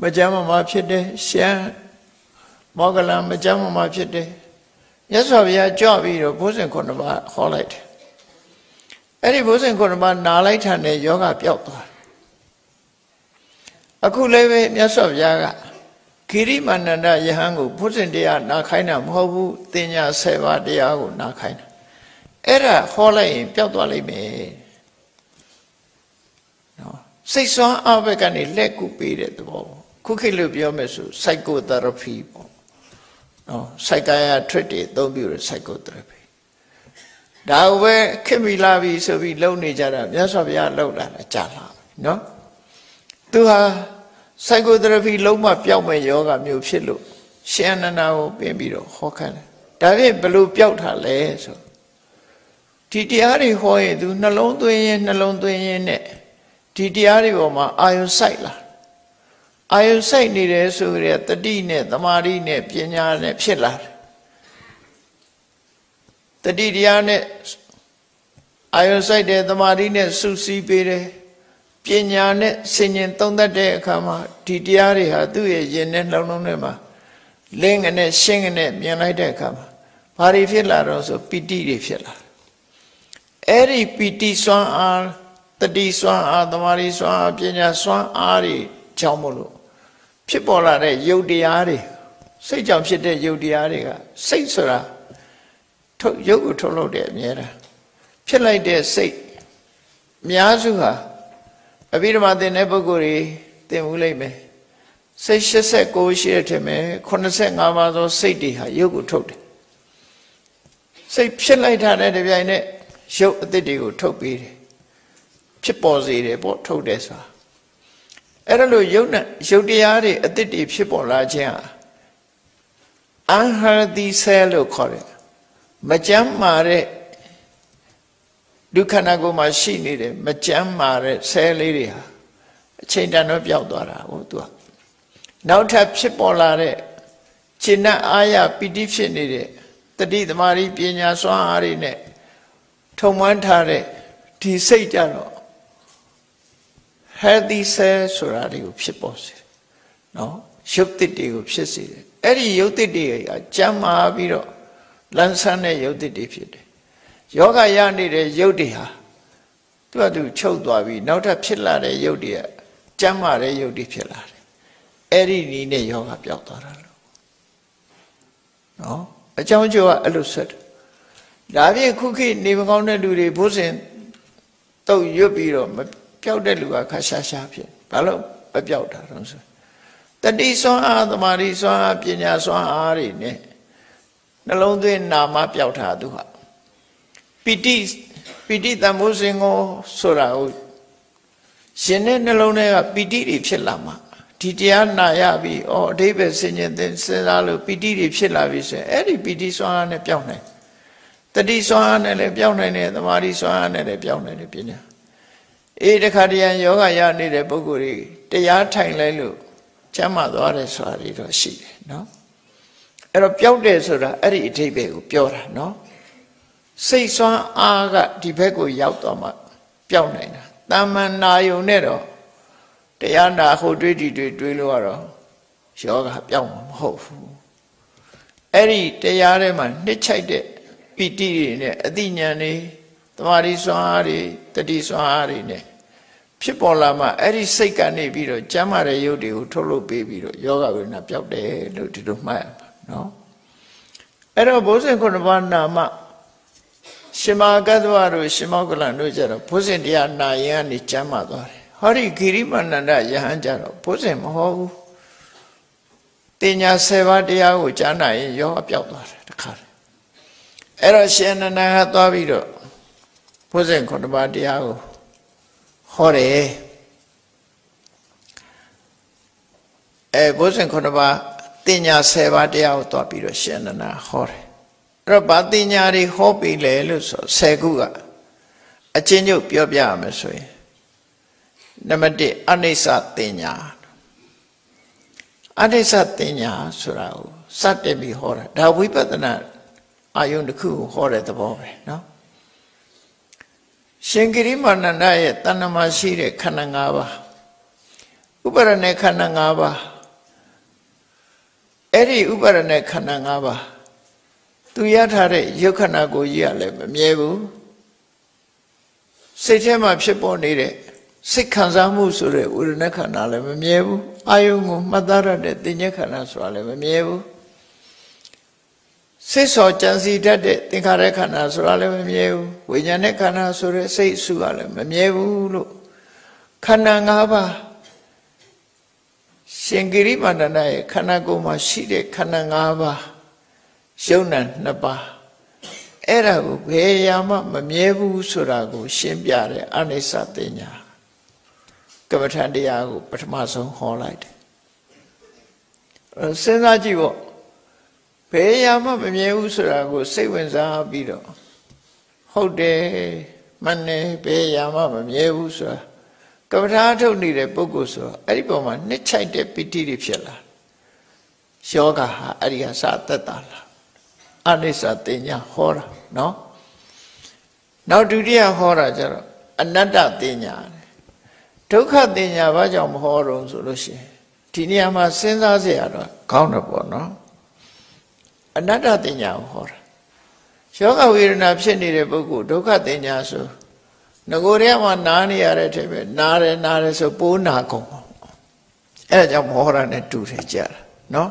မကြမ်းမမဖြစ်တယ်ရှင်မောဂလမကြမ်းမမဖြစ်တယ်မြတ်စွာဘုရားကြွပြီးတော့ဘုဇင်ခုနှစ်ပါးဟောလိုက်တယ်အဲ့ဒီဘုဇင်ခုနှစ်ပါးနားလိုက်ထန်တဲ့ယောဂပျောက်သွား အခုလည်းပဲမြတ်စွာဘုရားကခိရိမာနန္ဒယဟန်ကိုဘုဇင်တရားနာခိုင်းတာမဟုတ်ဘူးတင်ညာ7ပါးတရားကိုနာခိုင်းတာအဲ့ဒါဟောလိုက်ရင်ပျောက်သွားလိမ့်မယ်နော်စိတ်ဆွမ်းအဘက်ကနေလက်ကူပေးတဲ့သဘောပေါ့ခုခေတ်လို့ပြောမယ်ဆို psychotherapy ပေါ့နော် psychiatric တွေအသုံးပြုတဲ့ psychotherapy ဒါပဲခင်မိလာပြီဆိုပြီးလုံနေကြတာမြတ်စွာဘုရားလုံလာတာကြာလာနော် သူဟာ psychotherapy လုံးဝပျောက်မဲ့ယောဂမျိုးဖြစ်လို့ရှင်အနန္ဒာကိုပြင်ပြီးတော့ဟောခိုင်းတယ်ဒါဖြင့်ဘလို့ပျောက်တာလဲဆိုဒီတရားတွေဟောရင်သူနှလုံးသွင်းရင်နှလုံးသွင်းရင်နဲ့ဒီတရားတွေပေါ်မှာအာယုစိုက်လာအာယုစိုက်နေတယ်ဆိုကြတဲ့တတိနဲ့တမာတိနဲ့ပညာနဲ့ဖြစ်လာတယ်တတိတရားနဲ့အာယုစိုက်တယ်တမာတိနဲ့စုစည်းပေးတယ် ပညာနဲ့ဆင်ញင်သုံးသပ်တဲ့အခါမှာဒီတရားတွေဟာသူ့ရဲ့ယင်နဲ့နှလုံးလုံးထဲမှာလင်းငနဲ့ရှင်းငနဲ့မြင်လိုက်တဲ့အခါမှာဘာတွေဖြစ်လာတော့ဆိုပီတိတွေဖြစ်လာအဲ့ဒီပီတိစွမ်းအားတတိစွမ်းအားတမာရီစွမ်းအားပညာစွမ်းအားတွေကြောင့်မလို့ဖြစ်ပေါ်လာတဲ့ယုတ်တရားတွေစိတ်ကြောင့်ဖြစ်တဲ့ယုတ်တရားတွေကစိတ်ဆိုတာထုတ်ယုတ်ကိုထုတ်လုပ်တဲ့အမြဲတမ်းဖြစ်လိုက်တဲ့စိတ်အများစုဟာ အဘိဓမ္မာသင်တဲ့ပုဂ္ဂိုလ်တွေသင်မှုလိမ့်မယ်စိတ်89ရှိတဲ့ထင်မယ်85ပါးသောစိတ်တွေဟာယုတ်ကိုထုတ်တယ်စိတ်ဖြစ်လိုက်တာနဲ့တပြိုင်နက်ရုပ်အသစ်တွေကိုထုတ်ပေးတယ်ဖြစ်ပေါ်စေတယ်ပေါ့ထုတ်တယ်ဆိုတာအဲ့ဒါလို့ရုပ်နဲ့ရုပ်တရားတွေအသစ်တွေဖြစ်ပေါ်လာခြင်းဟာ unhealthy cell လို့ခေါ်တယ်မကျန်းမာတဲ့ ဒုက္ခနာကိုမှရှိနေတဲ့မကျန်းမာတဲ့ cell လေးတွေဟာအချိန်တန်တော့ပျောက်သွားတာဟုတ်သူကနောက်ထပ်ဖြစ်ပေါ်လာတဲ့ခြေနဲ့အာရပီတိဖြစ်နေတဲ့တတိသမารိပညာစွမ်းအားတွေနဲ့ထုံမှန်းထားတဲ့ဒီစိတ်ကြတော့ healthy cell ဆိုတာတွေကိုဖြစ်ပေါ်စေတယ်နော်ရုပ်သစ်တွေကိုဖြစ်စေတယ်အဲ့ဒီရုပ်သစ်တွေကကြမ်းမာပြီးတော့လန်းဆန်းတဲ့ရုပ်သစ်တွေဖြစ်တယ် ယောဂရနေတဲ့ရုပ်တွေဟာသူကသူချုပ်သွားပြီးနောက်ထပ်ဖြစ်လာတဲ့ရုပ်တွေကကြမ်းမာတဲ့ရုပ်တွေဖြစ်လာတယ်အဲ့ဒီနည်းနဲ့ယောဂပျောက်သွားတာလို့နော်အကြောင်းကျိုးကအဲ့လိုဆက်တယ်ဒါဖြင့်ခုခေတ်နေမကောင်းတဲ့လူတွေဘုဇင်တုတ်ရွတ်ပြီးတော့မပျောက်တဲ့လူကခါရှာရှာဖြစ်ဘာလို့မပျောက်တာတော့ဆိုတတိစွမ်းအားသမာဓိစွမ်းအားပညာစွမ်းအားတွေနဲ့နှလုံးသွင်းနာမပျောက်တာသူဟာ ပိဋိပိဋိတမိုးစင်ကိုဆိုတာကိုရှင်တဲ့နှလုံးထဲကပိဋိတွေဖြစ်လာမှာဒီတရားနာရပြီဩအဓိပ္ပာယ်ဆင်ញင်သင်စဉ်းစားလို့ပိဋိတွေဖြစ်လာပြီဆိုရင်အဲ့ဒီပိဋိစွမ်းအားနဲ့ပျောက်နိုင်တတိစွမ်းအားနဲ့လည်းပျောက်နိုင်တယ်သမာဓိစွမ်းအားနဲ့လည်းပျောက်နိုင်တယ်ပညာအေးတခါတရံယောဂရနေတဲ့ပုဂ္ဂိုလ်တွေတရားထိုင်လိုက်လို့ကျမ်းမာသွားတယ်ဆိုတာတွေတော့ရှိတယ်နော်အဲ့တော့ပျောက်တယ်ဆိုတာအဲ့ဒီအဓိပ္ပာယ်ကိုပြောတာနော် စိတ်စွမ်းအားကဒီဘက်ကိုရောက်သွားမှပျောက်နိုင်တာတာမန်နာယုံနဲ့တော့တရားနာဟိုတွေးဒီတွေးတွေးလို့ကတော့ယောဂပျောက်မှာမဟုတ်ဘူးအဲ့ဒီတရားထဲမှာနှစ်ချိုက်တဲ့ပီတိတွေနဲ့အသိဉာဏ်တွေတမာရီစွမ်းအားတွေတတိစွမ်းအားတွေနဲ့ဖြစ်ပေါ်လာမှအဲ့ဒီစိတ်ကနေပြီးတော့ကျမ်းမာတဲ့ရုပ်တွေကိုထုတ်လုပ်ပေးပြီးတော့ယောဂဝိညာဉ်ပျောက်တယ်လို့ဒီလိုမှတ်ရမှာနော်အဲ့တော့ဘုဇင်ခုနှစ်ပါးနာမ ရှင်မာကတ္တဝတို့ရှင်မောကလန်တို့ကြတော့ဘုဇင်တရားနာရင်ကနေကျမ်းမာသွားတယ်ဟောဒီဂိရိမန္တယဟန်ကြတော့ဘုဇင်မဟုတ်ဘူးတင်ညာ7ပါးတရားကိုကြားနာရင်ယောဂပျောက်သွားတယ်တခါအဲ့တော့ရှင်နန္ဒကသွားပြီးတော့ဘုဇင်ခုနှစ်ပါးတရားကိုဟောတယ်အဲဘုဇင်ခုနှစ်ပါးတင်ညာ10ပါးတရားကိုသွားပြီးတော့ရှင်နန္ဒဟောတယ်အဲ့ တော့ဗာတင်ညာတွေဟောပြီလေလို့ဆို10ခုကအချင်းချုပ်ပြောပြရမယ်ဆိုရင်နံပါတ်1အနိစ္စတင်ညာအနိစ္စတင်ညာဆိုတာကိုစတင်ပြီးဟောတာဒါဝိပဿနာ အာယုန်တစ်ခုကိုဟောတဲ့သဘောပဲเนาะရှင်ဂိရိမာနန္ဒရဲ့တဏ္ဍမှာရှိတဲ့ခန္ဓာ၅ပါးဥပါရณะခန္ဓာ၅ပါးအဲ့ဒီဥပါရณะခန္ဓာ၅ပါး သူရထားတဲ့ယုတ်ခန္ဓာကိုကြီးကလည်းမမြဲဘူးစိတ်ထဲမှာဖြစ်ပေါ်နေတဲ့စိတ်ခံစားမှုဆိုတဲ့ဝေဒနာခန္ဓာလည်းမမြဲဘူးအာယုံကိုမှတ်သားရတဲ့တင်ညက်ခန္ဓာဆိုတာလည်းမမြဲဘူးစိတ်စောကြံစီတတ်တဲ့သင်္ခါရခန္ဓာဆိုတာလည်းမမြဲဘူးဝိညာဉ်နဲ့ခန္ဓာဆိုတဲ့စိတ်အစုကလည်းမမြဲဘူးလို့ခန္ဓာ၅ပါးရှင်ဂိရိမာနန္ဒရဲ့ခန္ဓာကိုယ်မှာရှိတဲ့ခန္ဓာ၅ပါး ယုံနာနှစ်ပါးအဲ့ဒါကိုဘယ်ရာမှမမြဲဘူးဆိုတာကို ရှင်းပြတဲ့အာနိစ္စတင်ညာကမ္မထန်တရားကိုပထမဆုံးဟောလိုက်တယ်စဉ်းစားကြည့်ပေါ့ဘယ်ရာမှမမြဲဘူးဆိုတာကို စိတ်ဝင်စားပြီးတော့ဟုတ်တယ်မှန်တယ်ဘယ်ရာမှမမြဲဘူးဆိုတာကမ္မထာထုတ်နေတဲ့ပုဂ္ဂိုလ်ဆိုအဲ့ဒီပုံမှာနှစ်ချိုက်တဲ့ပိဋိတွေဖြစ်လာယောဂဟာအဲ့ဒီဟာစသက်တာလား အနိစ္စတင်ညာဟောတာနော်နောက်ဒုတိယဟောတာကျတော့အနတ္တတင်ညာဒုက္ခတင်ညာဘာကြောင့်မဟောတော့ဆိုလို့ရှိရင်ဒီနေရာမှာစဉ်းစားเสียရတော့ကောင်းတယ်ပေါ့နော်အနတ္တတင်ညာကိုဟောတာယောဂဝေဒနာဖြစ်နေတဲ့ပုဂ္ဂိုလ်ဒုက္ခတင်ညာဆိုငကိုယ်ထဲမှာနားနေရတဲ့ထဲပဲနားတယ်နားတယ်ဆိုပိုးနာကုန်အဲ့ဒါကြောင့်မောရနဲ့တူတယ်ကြတာနော်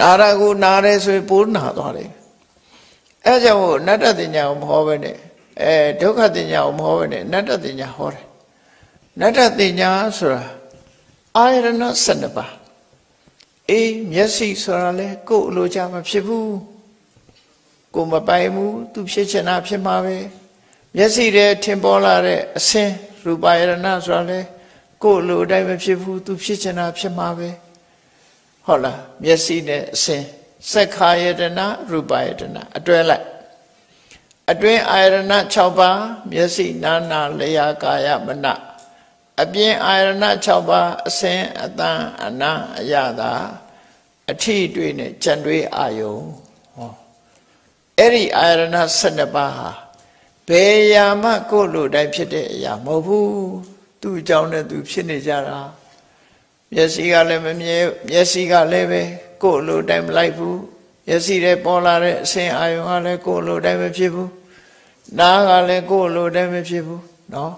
နာရကိုနားတယ်ဆိုရင်ပိုးနာသွားတယ် အဲကြောင့်နတ္တတင်ညာကိုမဟောပဲနဲ့အဲဒုက္ခတင်ညာကိုမဟောပဲနဲ့နတ္တတင်ညာဟောတယ်နတ္တတင်ညာဆိုတာအာရဏ12ပါးအေးမျက်စိဆိုတာလေကိုယ်အလိုချမဖြစ်ဘူးကိုမပိုင်ဘူးသူဖြစ်ချင်တာဖြစ်မှာပဲမျက်စိထဲထင်ပေါ်လာတဲ့အစင်းရူပယရဏဆိုတာလေကိုယ်အလိုတိုင်းမဖြစ်ဘူးသူဖြစ်ချင်တာဖြစ်မှာပဲဟုတ်လားမျက်စိနဲ့အစင်း စက္ခာယတနာရူပယတနာအတွဲလိုက်အတွင်းအာယရဏ6ပါးမျက်စိနာနာလျာကာယမနအပြင်အာယရဏ6ပါးအစင်အတန်အနအယတာအထီတွေ့နဲ့ကြံတွေးအာယုံဟောအဲ့ဒီအာယရဏ12ပါးဟာဘယ်ရာမှကိုယ်လိုတိုင်းဖြစ်တဲ့အရာမဟုတ်ဘူးသူ့အကြောင်းနဲ့သူဖြစ်နေကြတာမျက်စိကလည်းမမြဲမျက်စိကလည်းပဲ ကိုယ်လိုတိုင်းမလိုက်ဘူးမျက်စိနဲ့ပေါ်လာတဲ့အဆင်အာရုံကလည်းကိုယ်လိုတိုင်းမဖြစ်ဘူးနားကလည်းကိုယ်လိုတိုင်းမဖြစ်ဘူးနော်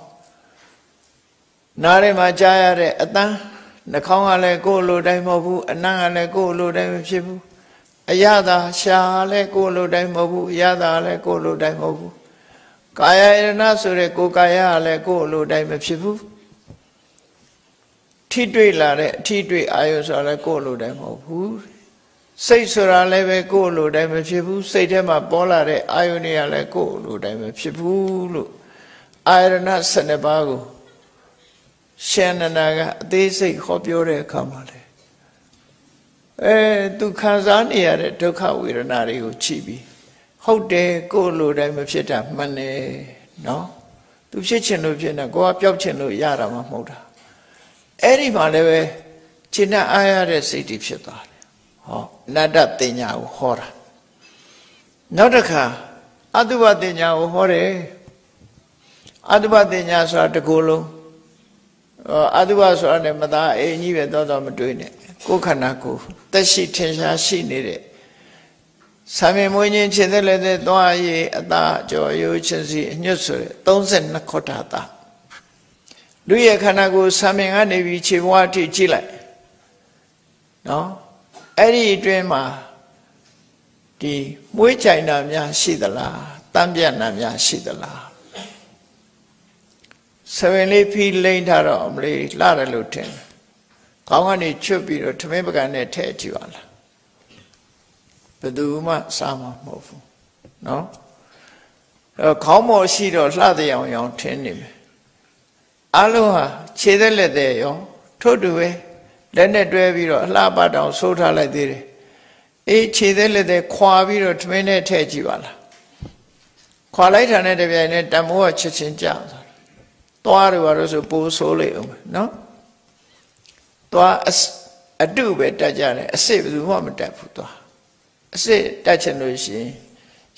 နားထဲမှာကြားရတဲ့အတန်းနှာခေါင်းကလည်းကိုယ်လိုတိုင်းမဟုတ်ဘူးအနံ့ကလည်းကိုယ်လိုတိုင်းမဖြစ်ဘူးအရသာရှာလည်းကိုယ်လိုတိုင်းမဟုတ်ဘူးအရသာလည်းကိုယ်လိုတိုင်းမဟုတ်ဘူးကာယယရဏဆိုတဲ့ကိုယ်ကာယကလည်းကိုယ်လိုတိုင်းမဖြစ်ဘူး ထိတွေ့လာတဲ့အထိတွေ့အာယုဆိုတာလည်းကိုယ်လိုတိုင်းမဟုတ်ဘူးစိတ်ဆိုတာလည်းပဲကိုယ်လိုတိုင်းမဖြစ်ဘူးစိတ်ထဲမှာပေါ်လာတဲ့အာယုတွေကလည်းကိုယ်လိုတိုင်းမဖြစ်ဘူးလို့အာယရဏ12ပါးကိုရှင်နနာကအသေးစိတ်ဟောပြောတဲ့အခါမှာလေအဲသူခံစားနေရတဲ့ဒုက္ခဝေဒနာတွေကိုကြည့်ပြီးဟုတ်တယ်ကိုယ်လိုတိုင်းမဖြစ်တာမှန်တယ်နော်သူဖြစ်ချင်လို့ဖြစ်နေကိုကပျောက်ချင်လို့ရတာမှမဟုတ်တာ အဲ့ဒီမှာလည်းပဲခြေနဲ့အားရတဲ့စိတ်တွေဖြစ်သွားတယ်ဟောနတ္တတင်ညာကိုဟောတာနောက်တစ်ခါအတုပတင်ညာကိုဟောတယ်အတုပတင်ညာဆိုတာတကူလုံးအတုပဆိုတာလည်းမသားအိမ်ကြီးပဲတော့တော့မတွေးနဲ့ကိုယ်ခန္ဓာကိုယ်တက်ရှိထင်ရှားရှိနေတဲ့ဆံမြင်မွေးခြင်းခြေသက်လည်းသက်သွားရည်အသာကြော်ရိုးခြင်းစီအညွတ်ဆိုတဲ့32ခေါ်တာတာ လူရဲ့ခန္ဓာကိုယ်ဆံပင်ကနေပြီးခြေဘဝအထိကြည့်လိုက်နော်အဲ့ဒီအတွင်းမှာဒီမွေးကြိုင်တာများရှိသလားတံပြတ်တာများရှိသလားဆယ်ဝင်လေးဖီးလိမ့်ထားတော့မလေးလှတယ်လို့ထင်ခေါင်းကနေချွတ်ပြီးတော့ထမင်းပကံနဲ့ထည့်ကြည့်ပါလားဘယ်သူမှစားမှာမဟုတ်ဘူးနော်အဲခေါင်းမော်ရှိတော့လှတဲ့အောင်အောင်ထင်းနေမယ် အလုံးဟာခြေသက်လက်တဲ့ရောထို့တူပဲလက်နဲ့တွဲပြီးတော့အလှပတောင်ဆိုးထားလိုက်သေးတယ်အေးခြေသက်လက်တဲ့ခွာပြီးတော့ထမင်းနဲ့ထည့်ကြည့်ပါလားခွာလိုက်တာနဲ့တပြိုင်နက်တမိုးကချက်ချင်းကြာသွားတယ်ဘာလို့ဆိုပိုးဆိုးလိုက်အောင်နော်သွားအတုပဲတက်ကြတယ်အစ်စ်ဘယ်သူမှမတက်ဘူးသွားအစ်စ်တက်ချင်လို့ရှိရင်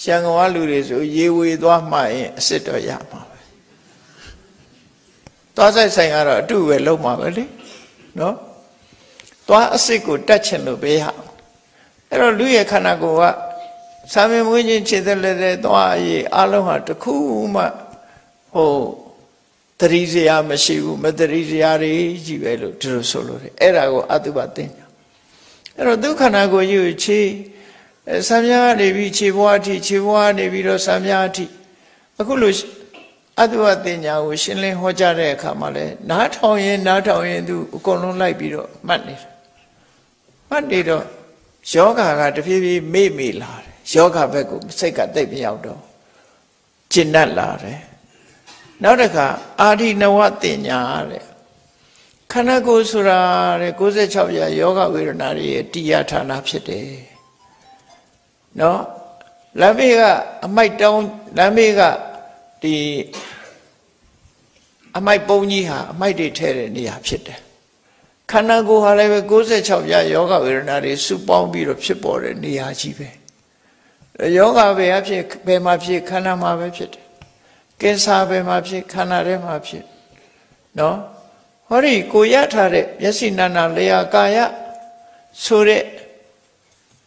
ရှန်ကောင်ကလူတွေဆိုရေဝေသွားမှရင်အစ်စ်တော့ရမှာပဲ သွားဆိုင်ဆိုင်ကတော့အတူပဲလုံးမှာပဲလေနော်သွားအစ်စ်ကိုတတ်ချင်လို့ပဲရအဲ့တော့လူရဲ့ခန္ဓာကိုယ်ကသာမင်မွေးခြင်းခြေသက်လက်သက်သွားအရေးအလုံးဟာတစ်ခုမှဟိုတတိစရာမရှိဘူးမတတိစရာတွေကြီးပဲလို့ဒီလိုဆိုလို့တယ်အဲ့ဒါကိုအတုပသိညာအဲ့တော့ဒုက္ခနာကိုယူချေဆံမြားနေပြီးခြေဘွားအထိခြေဘွားနေပြီးတော့ဆံမြားအထိအခုလို့ အတုပသိညာကိုရှင်းလင်းဟောကြားတဲ့အခါမှာလဲနားထောင်ရင်နားထောင်ရင်သူအကုန်လုံးလိုက်ပြီးတော့မှတ်နေတာမှတ်နေတော့ယောဂါကတဖြည်းဖြည်းမေ့မေ့လာတယ်ယောဂဘက်ကိုစိတ်ကတိတ်မရောက်တော့ကျဉ်တ်လာတယ်နောက်တစ်ခါအာရိနဝတင်ညာတဲ့ခန္ဓာကိုယ်ဆိုတာတဲ့96ရာယောဂဝေဒနာတွေရဲ့တရားဌာနဖြစ်တယ်နော်လမ်းမေးကအမိုက်တောင်းလမ်းမေးကဒီ အမိုက်ပုံကြီးဟာအမိုက်တွေထဲတဲ့နေရာဖြစ်တယ်ခန္ဓာကိုယ်ဟာလည်းပဲ96ရာယောဂဝေဒနာတွေစုပေါင်းပြီးတော့ဖြစ်ပေါ်တဲ့နေရာကြီးပဲယောဂဘယ်အဖြစ်ဘယ်မှာဖြစ်ခန္ဓာမှာပဲဖြစ်တယ်ကင်ဆာဘယ်မှာဖြစ်ခန္ဓာထဲမှာဖြစ်နော်ဟောဒီကိုရထားတဲ့မျက်စိနာနာလျာကာယဆိုတဲ့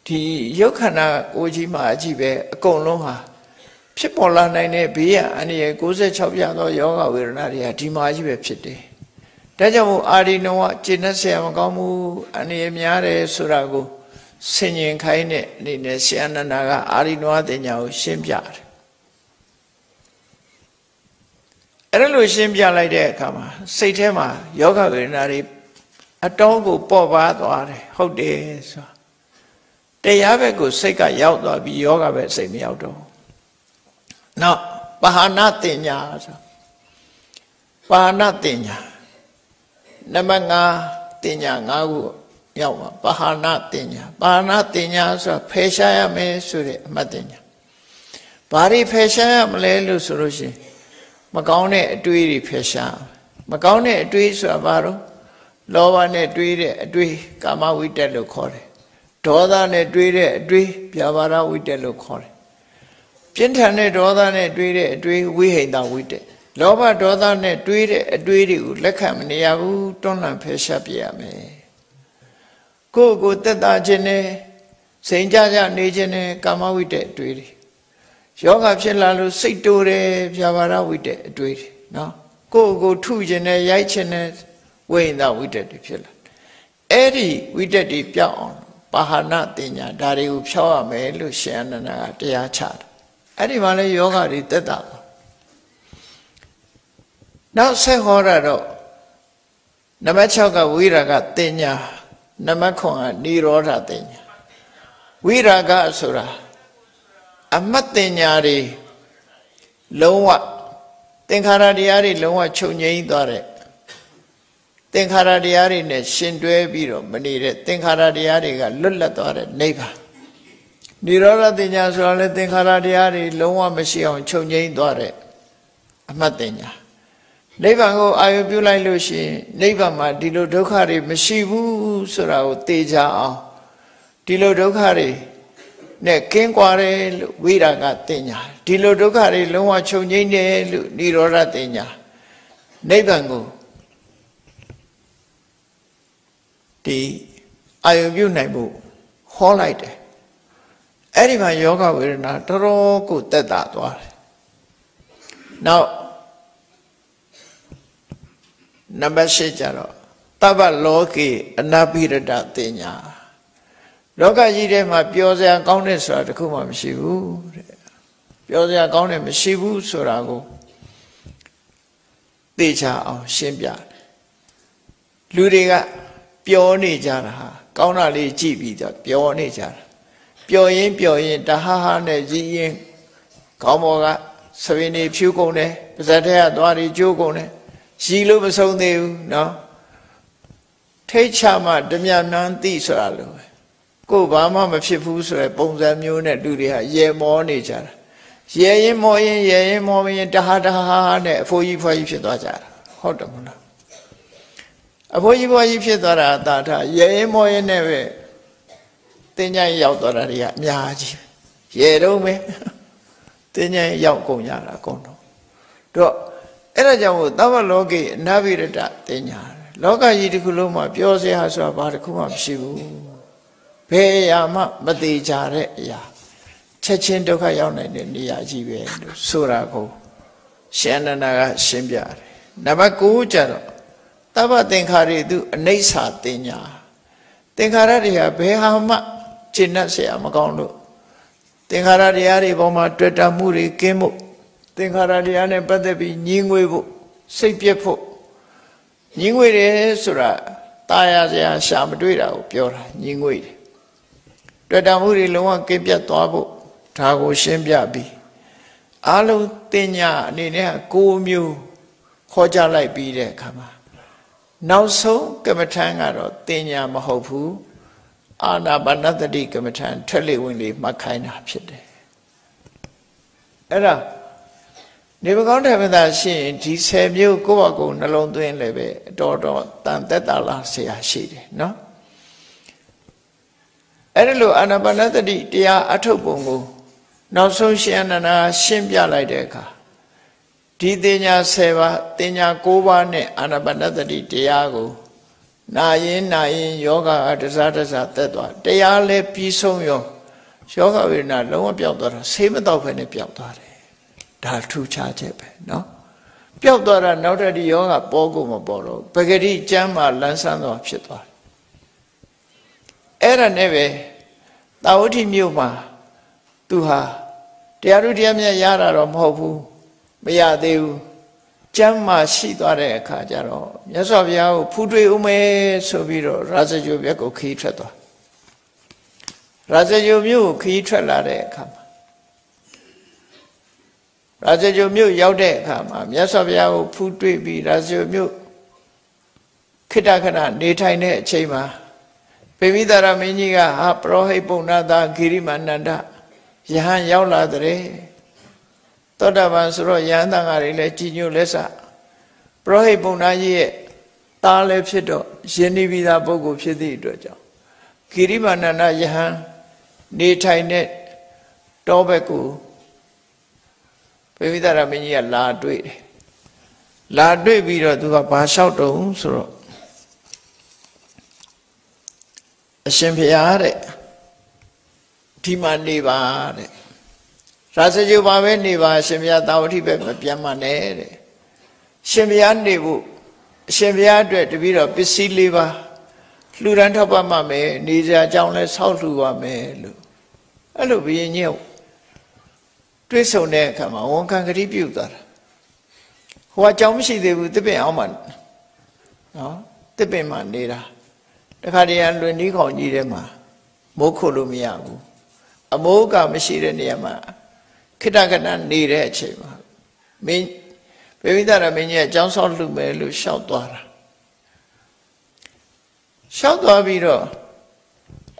ဒီရုပ်ခန္ဓာကိုကြီးမှာအကြည့်ပဲအကုန်လုံးဟာ ဖြစ်ပေါ်လာနိုင်တဲ့ဘေးရန်အန္တရာယ်66ပြသောယောဂဝေဒနာတွေကဒီမှာကြီးပဲဖြစ်တယ်ဒါကြောင့်မို့အာရိနဝကျင့်တဲ့ဆရာမကောင်းမှုအန္တရာယ်များတယ်ဆိုတာကိုဆင်ញင်ခိုင်းတဲ့အနေနဲ့ဆရာနန္ဒာကအာရိနဝတင်ညာကိုရှင်းပြတယ်အဲ့လိုရှင်းပြလိုက်တဲ့အခါမှာစိတ်ထဲမှာယောဂဝေဒနာတွေအတောကိုပေါ့ပါသွားတယ်ဟုတ်တယ်ဆိုတရားဘက်ကိုစိတ်ကရောက်သွားပြီးယောဂဘက်စိတ်မရောက်တော့ နောက်ပါဟနာတင်ညာဆိုပါဟနာတင်ညာနံပါတ်5တင်ညာ5ခုရောက်ပါပါဟနာတင်ညာပါဟနာတင်ညာဆိုဖယ်ရှားရမယ်ဆိုတဲ့အမှတ်တင်ညာဘာတွေဖယ်ရှားရမလဲလို့ဆိုလို့ရှိရင်မကောင်းတဲ့အတွေးတွေဖယ်ရှားမကောင်းတဲ့အတွေးဆိုတာဘာလို့လောဘနဲ့တွေးတဲ့အတွေးကာမဝိတက်လို့ခေါ်တယ်ဒေါသနဲ့တွေးတဲ့အတွေးပြာပါဒဝိတက်လို့ခေါ်တယ် ပြင်းထန်တဲ့ဒေါသနဲ့တွေးတဲ့အတွေးဝိဟိန္ဒဝိတက်လောဘဒေါသနဲ့တွေးတဲ့အတွေးတွေကိုလက်ခံမနေရဘူးတွန်းလှန်ဖယ်ရှားပြရမယ်ကိုယ့်ကိုတက်တာခြင်းနဲ့စိန်ကြကြနေခြင်းနဲ့ကာမဝိတက်အတွေးတွေယောဂဖြစ်လာလို့စိတ်တိုးတယ်ဖြာပါရဝိတက်အတွေ့တွေနော်ကိုယ့်ကိုထုခြင်းနဲ့ရိုက်ခြင်းနဲ့ဝိညာဝိတက်တွေဖြစ်လာအဲ့ဒီဝိတက်တွေပြောက်အောင်ပါဟနာတင်ညာဒါတွေကိုဖြောက်ရမယ်လို့ရှင်အနန္ဒာကတရားချတယ် အဲ့ဒီမှာလဲယောဂတွေတက်တာနောက်ဆက်ဟောရတော့နံပါတ်6ကဝိရာဂတင်ညာနံပါတ်9ကនិရောဓတင်ညာဝိရာဂဆိုတာအမတ်တင်ညာတွေလုံးဝသင်္ခါရတရားတွေလုံးဝချုပ်ငြိမ်းသွားတဲ့သင်္ခါရတရားတွေနဲ့ရှင်တွဲပြီးတော့မနေတဲ့သင်္ခါရတရားတွေကလွတ်လပ်သွားတဲ့နိဗ္ဗာန် និရောဓတင်ညာဆိုတာလေသင်္ခါရတရားတွေလုံးဝမရှိအောင်ချုပ်ငြိမ်းသွားတဲ့အမတ်တင်ညာနိဗ္ဗာန်ကိုအာရုံပြုလိုက်လို့ရှိရင်နိဗ္ဗာန်မှာဒီလိုဒုက္ခတွေမရှိဘူးဆိုတာကိုသိကြအောင်ဒီလိုဒုက္ခတွေနဲ့ကင်းကွာတယ်လို့ဝိရာကတင်ညာဒီလိုဒုက္ခတွေလုံးဝချုပ်ငြိမ်းတယ်လို့និရောဓတင်ညာနိဗ္ဗာန်ကိုဒီအာယုပြုနိုင်ဖို့ဟောလိုက်တယ် အဲ့ဒီမှာယောဂဝေဒနာတော်တော်ကိုတက်တာသွားတယ်နောက်နံပါတ်၈ကျတော့တပ္ပလောကေအနာပိရတတင်ညာလောကကြီးထဲမှာပျော်စရာကောင်းတဲ့ဆိုတာတခုမှမရှိဘူးတဲ့ပျော်စရာကောင်းတဲ့မရှိဘူးဆိုတာကိုသိချအောင် ရှင်းပြတယ်လူတွေကပျော်နေကြတာဟာကောင်းတာလေးကြည့်ပြီးတော့ပျော်နေကြတာ ပျော်ရင်ပျော်ရင်တဟားဟားနဲ့ရည်ရင်ခေါင်းပေါ်ကသပင်တွေဖြူကုန်တယ်ပါဇက်ထဲကသွားတွေကျိုးကုန်တယ်ရည်လို့မဆုံးသေးဘူးနော်ထိတ်ချမှဓမြနန်းသိဆိုတာလိုပဲကိုဘာမှမဖြစ်ဘူးဆိုရယ်ပုံစံမျိုးနဲ့လူတွေကရေမောနေကြတာရေရင်မောရင်ရေရင်မောရင်တဟားတဟားနဲ့အဖိုးကြီးဖွားကြီးဖြစ်သွားကြတာဟုတ်တယ်မလားအဖိုးကြီးဖွားကြီးဖြစ်သွားတာအတာထရေရင်မောရင်နဲ့ပဲ တင်ကြရောက်သွားတာတွေကအများကြီးရေတော့မယ်တင်းញရောက်ကုန်ကြတာအကုန်တော့တော့အဲ့ဒါကြောင့်မို့သဗ္ဗလောကေအနာဘိရတတင်းညာလောကကြီးတစ်ခုလုံးမှာပြောစရာဆိုတာဘာတစ်ခုမှမရှိဘူးဘယ်အရာမှမသေးကြတဲ့အရာချက်ချင်းဒုက္ခရောက်နိုင်တဲ့နေရာကြီးပဲလို့ဆိုတာကိုရှင်အနန္ဒာကရှင်းပြတယ်နံပါတ်9ကျတော့တပ္ပသင်္ခါရတုအနိစ္စတင်ညာသင်္ခါရတွေကဘယ်ဟာမှ ရှင်းတတ်เสียမကောင်းလို့သင်္ခါရတရားတွေပေါ်မှာတွေ့တာမှုတွေကင်းမှုသင်္ခါရတရားနဲ့ပတ်သက်ပြီးညင်းငွေဖို့စိတ်ပြက်ဖို့ညင်းငွေတယ်ဆိုတာตายရစရာရှာမတွေ့တာကိုပြောတာညင်းငွေတယ်တွေ့တာမှုတွေလုံးဝကင်းပြတ်သွားဖို့ဒါကိုရှင်းပြပြီးအလုံးတင်ညာအနေနဲ့ကိုမျိုးခေါ်ကြလိုက်ပြီးတဲ့အခါမှာနောက်ဆုံးကမ္မထံကတော့တင်ညာမဟုတ်ဘူး အာနာပါနတတိကမ္မထံထွက်လေဝင်လေမှတ်ခိုင်းတာဖြစ်တယ်အဲ့ဒါနေမကောင်းတယ်မသာရှိရင်ဒီ10မျိုးကိုယ့်ဘကုံနှလုံးသွင်းလည်းပဲတော်တော်တန်သက်တာလားဆရာရှိတယ်နော်အဲ့ဒါလိုအာနာပါနတတိတရားအထုတ်ပုံကိုနောက်ဆုံးရှင်အနန္ဒာရှင်းပြလိုက်တဲ့အခါဒီတင်ညာ10ပါးတင်ညာ9ပါးနဲ့အာနာပါနတတိတရားကို နာရင်နာရင်ယောဂအတစားတစားတက်သွားတရားလည်းပြီးဆုံးရောယောဂဝေဒနာလုံးဝပျောက်သွားတာဆေးမတော့ဖ ೇನೆ ပျောက်သွားတယ်ဒါထူးခြားချက်ပဲเนาะပျောက်သွားတာနောက်ထပ်ဒီယောဂပေါ်ကိုမပေါ်တော့ပဂတိကျမ်းမှာလန်းဆန်းသွားဖြစ်သွားတယ်အဲ့ဒါနဲ့ပဲတာဝတိမြို့မှာသူဟာတရားတို့တရားမြတ်ရတာတော့မဟုတ်ဘူးမရသေးဘူး ကျမ်းမာရှိသွားတဲ့အခါကျတော့မြတ်စွာဘုရားကိုဖူးတွေ့ဦးမယ်ဆိုပြီးတော့ရာဇဂိုဘက်ကိုခီးထွက်သွားရာဇဂိုမြို့ကိုခီးထွက်လာတဲ့အခါမှာရာဇဂိုမြို့ရောက်တဲ့အခါမှာမြတ်စွာဘုရားကိုဖူးတွေ့ပြီးရာဇဂိုမြို့ခိတခဏနေထိုင်တဲ့အချိန်မှာပေမိတာရမင်းကြီးကဟာပရောဟိတ်ပုံနာသာဂိရိမာနန္ဒယဟန်ရောက်လာတဲ့ သောတာပန်ဆိုတော့ယဟန်တန်ဃာတွေလည်းကြည်ညိုလက်ဆပရောဟိတ်ပုံနာကြီးရဲ့သားလည်းဖြစ်တော့ယဉ်နေပြီးသားပုဂ္ဂိုလ်ဖြစ်သည့်အတွက်ကြောင့်ဂိရိမာနန္ဒယဟန်နေထိုင်တဲ့တောဘက်ကိုပေမိတာရမင်းကြီးကလာတွေ့တယ်လာတွေ့ပြီးတော့သူကဘာလျှောက်တုံးဆိုတော့အရှင်ဘုရားတဲ့ဒီမှာနေပါတဲ့ ရာဇဂိုပါပဲနေပါရှင်ဘုရားတာဝတိပဲမပြန်မနဲ့တဲ့ရှင်ဘုရားနေဖို့အရှင်ဘုရားအတွက်တပည့်တော်ပစ္စည်းလေးပါလှူဒန်းထောက်ပံ့မှမယ်နေစရာအကြောင်းလဲဆောက်လှူပါမယ်လို့အဲ့လိုဘုရင်ကြီးတွေးဆုံတဲ့အခါမှာဝန်ခံကတိပြုသွားတာဟိုအကြောင်းမရှိသေးဘူးတစ်ပင်အောင်မှနော်တစ်ပင်မှနေတာတခါတည်းလွင်နီးခေါင်ကြီးထဲမှာမိုးခုတ်လို့မရဘူးအမိုးကမရှိတဲ့နေရာမှာ ခိတကနနေတဲ့အချိန်မှာမင်းဘေဝိဒရမင်းကြီးအကြောင်းဆောက်လှမယ်လို့ရှောက်သွားတာရှောက်သွားပြီးတော့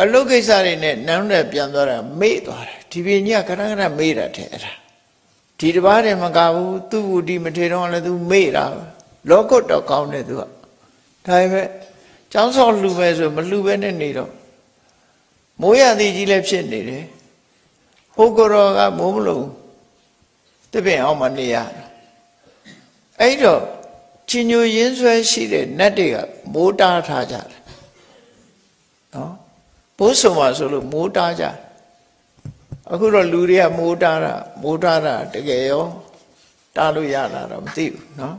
အလုတ်ကိစ္စတွေနဲ့နန်းတဲ့ပြန်သွားတာမေ့သွားတယ်ဒီပင်ကြီးကခဏခဏမေ့တာတဲ့အဲ့ဒါဒီတပားတည်းမကဘူးသူ့ဘူဒီမထေတော့လည်းသူမေ့တာလောကုတ်တော့ကောင်းတယ်သူကဒါပေမဲ့ကျောင်းဆောက်လှူပဲဆိုမလှူပဲနဲ့နေတော့မိုးရသည်ကြီးလည်းဖြစ်နေတယ် ဟိုကိုရောကမိုးမလို့တပင်အောင်မနေရအဲ့တော့ချင်းညိုရင်းဆွဲရှိတဲ့နတ်တွေကမိုးတားထားကြတယ်နော်ဘိုးဆုံပါဆိုလို့မိုးတားကြအခုတော့လူတွေကမိုးတားတာမိုးတားတာတကယ်ရောတားလို့ရတာတော့မသိဘူးနော်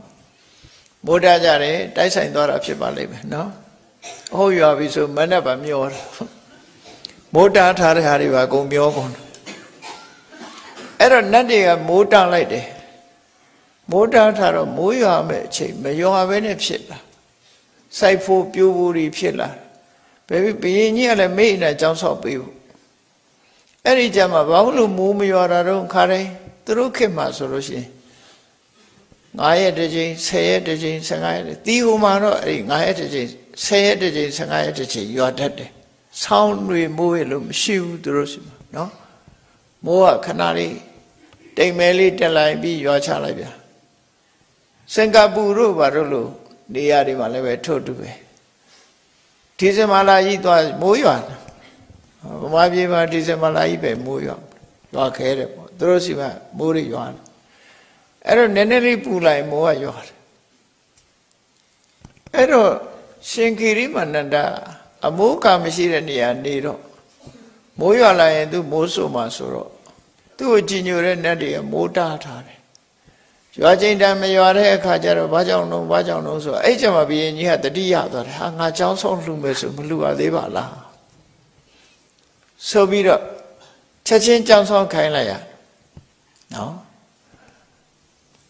မိုးတားကြတယ်တိုက်ဆိုင်သွားတာဖြစ်ပါလိမ့်မယ်နော်ဟုတ်ရွာပြီဆိုမနဲ့ပါမျောတာမိုးတားထားတဲ့ဟာတွေပါအကုန်မျောကုန်တယ် အဲ့တော့နတ်တွေကမိုးတားလိုက်တယ်မိုးတားထားတော့မိုးရွာမဲ့အချိန်မရွာဘဲနဲ့ဖြစ်လာစိုက်ဖို့ပြိုးဖို့တွေဖြစ်လာဘယ်ဘယင်ကြီးကလည်းမေ့နေကြောင်းဆောက်ပေးဖို့အဲ့ဒီကြမှာဘာလို့မိုးမရွာတာတော့ခါတိုင်းသူတို့ခေတ်မှာဆိုလို့ရှိရင်9ရက်တစ်ချိန်10ရက်တစ်ချိန်15ရက်တီးဟိုမှာတော့အဲ့ဒီ9ရက်တစ်ချိန်10ရက်တစ်ချိန်15ရက်တစ်ချိန်ရွာတတ်တယ်ဆောင်းတွေမိုးရလို့မရှိဘူးသူတို့ရှိမှာနော်မိုးကခဏလေး တိမ်မဲလေးတက်လိုက်ပြီးရွာချလိုက်ဗျာစင်ကာပူတို့ဘာတို့လို့နေရာတွေမှာလည်းပဲထို့တူပဲဒီဇင်ဘာလကြီးသွားမိုးရွာဗမာပြည်မှာဒီဇင်ဘာလကြီးပဲမိုးရွာရွာခဲတယ်ပေါ့သူတို့စီမှာမိုးတွေရွာတယ်အဲ့တော့နည်းနည်းလေးပူလိုက်မိုးကရွာတယ်အဲ့တော့ရှင်ခိရိမန္တအမိုးကမရှိတဲ့နေရာနေတော့မိုးရွာလာရင်သူမိုးဆိုမှဆိုတော့ သူ့ကိုကြည်ညိုတဲ့နတ်တွေကမိုးတားထားတယ်ရွာချိန်တန်မရွာတဲ့အခါကျတော့ဘာကြောင့်လုံးဘာကြောင့်လုံးဆိုအဲ့ကျမှဘီရင်ကြီးကတတိယသွားတယ်ဟာငါเจ้าဆုံးလှူမယ်ဆိုမလှူရသေးပါလားဆိုပြီးတော့ချက်ချင်းကြောင်းဆောင်ခိုင်းလိုက်ရနော်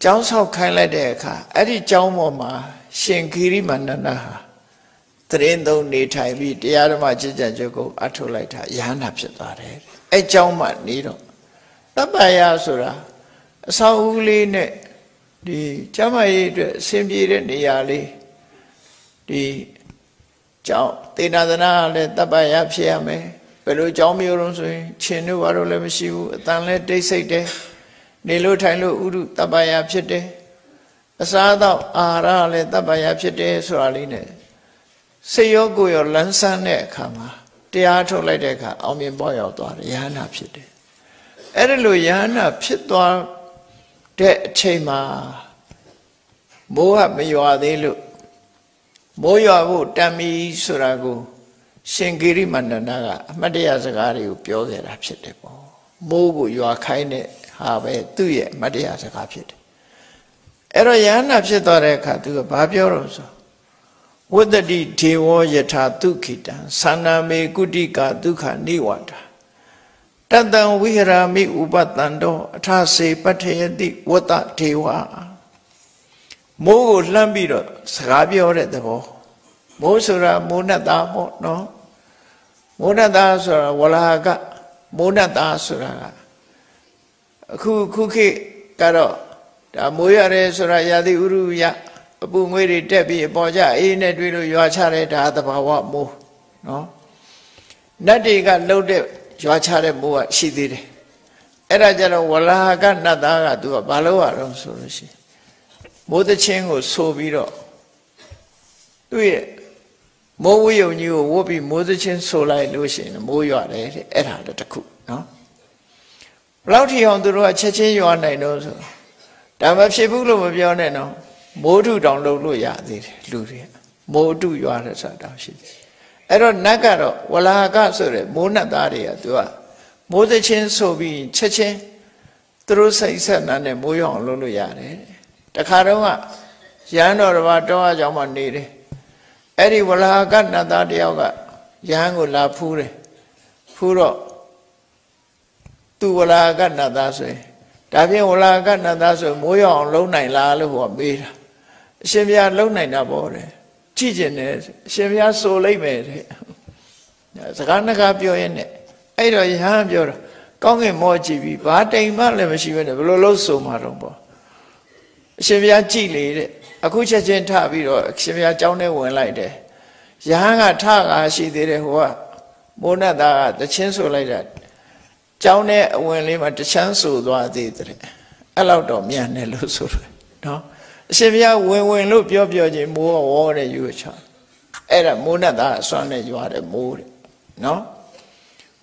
ကြောင်းဆောင်ခိုင်းလိုက်တဲ့အခါအဲ့ဒီကြောင်းပေါ်မှာရှင်ခိရိမန္တနာဟာတရင်သုံးနေထိုင်ပြီးတရားဓမ္မကျင့်ကြံကြုတ်ကိုအထုတ်လိုက်တာယဟန္တာဖြစ်သွားတယ်အဲ့ကြောင်းမှနေတော့ တပ္ပယဆိုတာအဆောက်အဦလေးနဲ့ဒီကျမ်းမာရေးအတွက်အဆင်ပြေတဲ့နေရာလေးဒီကြောင်းသေနာသနာလည်းတပ္ပယဖြစ်ရမယ်ဘယ်လိုကြောင်းမျိုးလုံးဆိုရင်ခြင်တို့ဘာလို့လည်းမရှိဘူးအတန်လည်းတိတ်ဆိတ်တယ်နေလို့ထိုင်လို့ဥရုတပ္ပယဖြစ်တယ်အစားတော့အာဟာရလည်းတပ္ပယဖြစ်တယ်ဆိုတာလေးနဲ့စိတ်ရောကိုယ်ရောလန်းဆန်းတဲ့အခါမှာတရားထုတ်လိုက်တဲ့အခါအောင်မြင်ပေါ်ရောက်သွားတယ်ယဟနာဖြစ်တယ် အဲ့ဒါလိုယဟနာဖြစ်သွားတဲ့အချိန်မှာမိုးကမရွာသေးလို့မိုးရွာဖို့တံမီဆိုတာကိုရှင်ဂိရိမန္တနာကအမတ်တရစကားတွေကိုပြောခဲ့တာဖြစ်တယ်ပေါ့မိုးကိုရွာခိုင်းတဲ့ဟာပဲသူ့ရဲ့အမတ်တရစကားဖြစ်တယ်အဲ့တော့ယဟနာဖြစ်သွားတဲ့အခါသူကဘာပြောတော့ဆိုဝတ္တတိဒေဝယထာဒုခိတံသန္နာမေကုတိကာဒုက္ခနိဝါဒ တတံဝိဟရာမိဥပတံတောအထစေပတ္ထယတိဝတ္တဒေဝမိုးကိုလှမ်းပြီးတော့စကားပြောတဲ့သဘောမိုးဆိုတာမိုးနဲ့သားပေါ့နော်မိုးနဲ့သားဆိုတာဝလာကမိုးနဲ့သားဆိုတာကအခုခုခေတ်ကတော့ဒါမိုးရတယ်ဆိုတာရာသီဥတုရအပူငွေတွေတက်ပြီးအပေါ်ကြအေးနဲ့တွေ့လို့ရွာချတဲ့ဒါသဘာဝမိုးနော်နတ်တွေကလှုပ်တဲ့ ရွာချတဲ့မိုးကရှိသေးတယ်အဲ့ဒါကြတော့ဝလာကနတ်သားကသူကဘာလို့ရတော့ဆိုလို့ရှိရင်မိုးသချင်းကိုဆိုပြီးတော့သူ့ရဲ့မိုးဝိယုံကြီးကိုဝတ်ပြီးမိုးသချင်းဆိုလိုက်လို့ရှိရင်မိုးရွာတယ်တဲ့အဲ့ဒါတခုနော်ဘလောက်ထီအောင်သူတို့ကချက်ချင်းရွာနိုင်တော့ဆိုဒါမဖြစ်ဘူးလို့မပြောနဲ့နော်မိုးထုတောင်လုပ်လို့ရသေးတယ်လူတွေမိုးထုရွာတယ်ဆိုတာရှိတယ် အဲ့တော့နတ်ကတော့ဝလာကဆိုတဲ့မိုးနတ်သားတွေကသူကမိုးသချင်းဆိုပြီးချက်ချင်းသူတို့စိတ်ဆက်နာနဲ့မိုးရောင်လုပ်လို့ရတယ်တခါတော့ကရဟန်းတော်တစ်ပါးတောအကြောင်းမှနေတယ်အဲ့ဒီဝလာကနတ်သားတယောက်ကရဟန်းကိုလာဖူးတယ်ဖူးတော့သူဝလာကနတ်သားဆိုရင်ဒါဖြင့်ဝလာကနတ်သားဆိုမိုးရောင်လုံးနိုင်လားလို့ဟောမေးတာအရှင်ဘုရားလုံးနိုင်တာပေါ့တဲ့ ကြည့်ကျင်တယ်အရှင်ဘုရားဆိုလိုက်မယ်တဲ့စကားနှကားပြောရင်နဲ့အဲ့တော့ယဟန်ပြောတော့ကောင်းကင်မောကြည့်ပြီးဘာတိမ်မှလည်းမရှိဘဲနဲ့ဘယ်လိုလုပ်ဆိုမှာတော့ပေါ့အရှင်ဘုရားကြည်လေတဲ့အခုချက်ချင်းထပြီးတော့အရှင်ဘုရားကြောင်းထဲဝင်လိုက်တယ်ယဟန်ကထကားရှိသေးတယ်ဟိုကမိုးနတ်သားကတချင်းဆိုလိုက်တာကြောင်းထဲအဝင်လေးမှာတချမ်းဆိုသွားသေးတယ်အဲ့လောက်တော့မြန်တယ်လို့ဆိုတယ်နော် အရှင်ဘုရားဝင်ဝင်လို့ပြောပြောချင်းမိုးဝေါ်တဲ့ယူချအဲ့ဒါမိုးနဲ့သားအစွမ်းနဲ့ရွာတယ်မိုးတဲ့နော်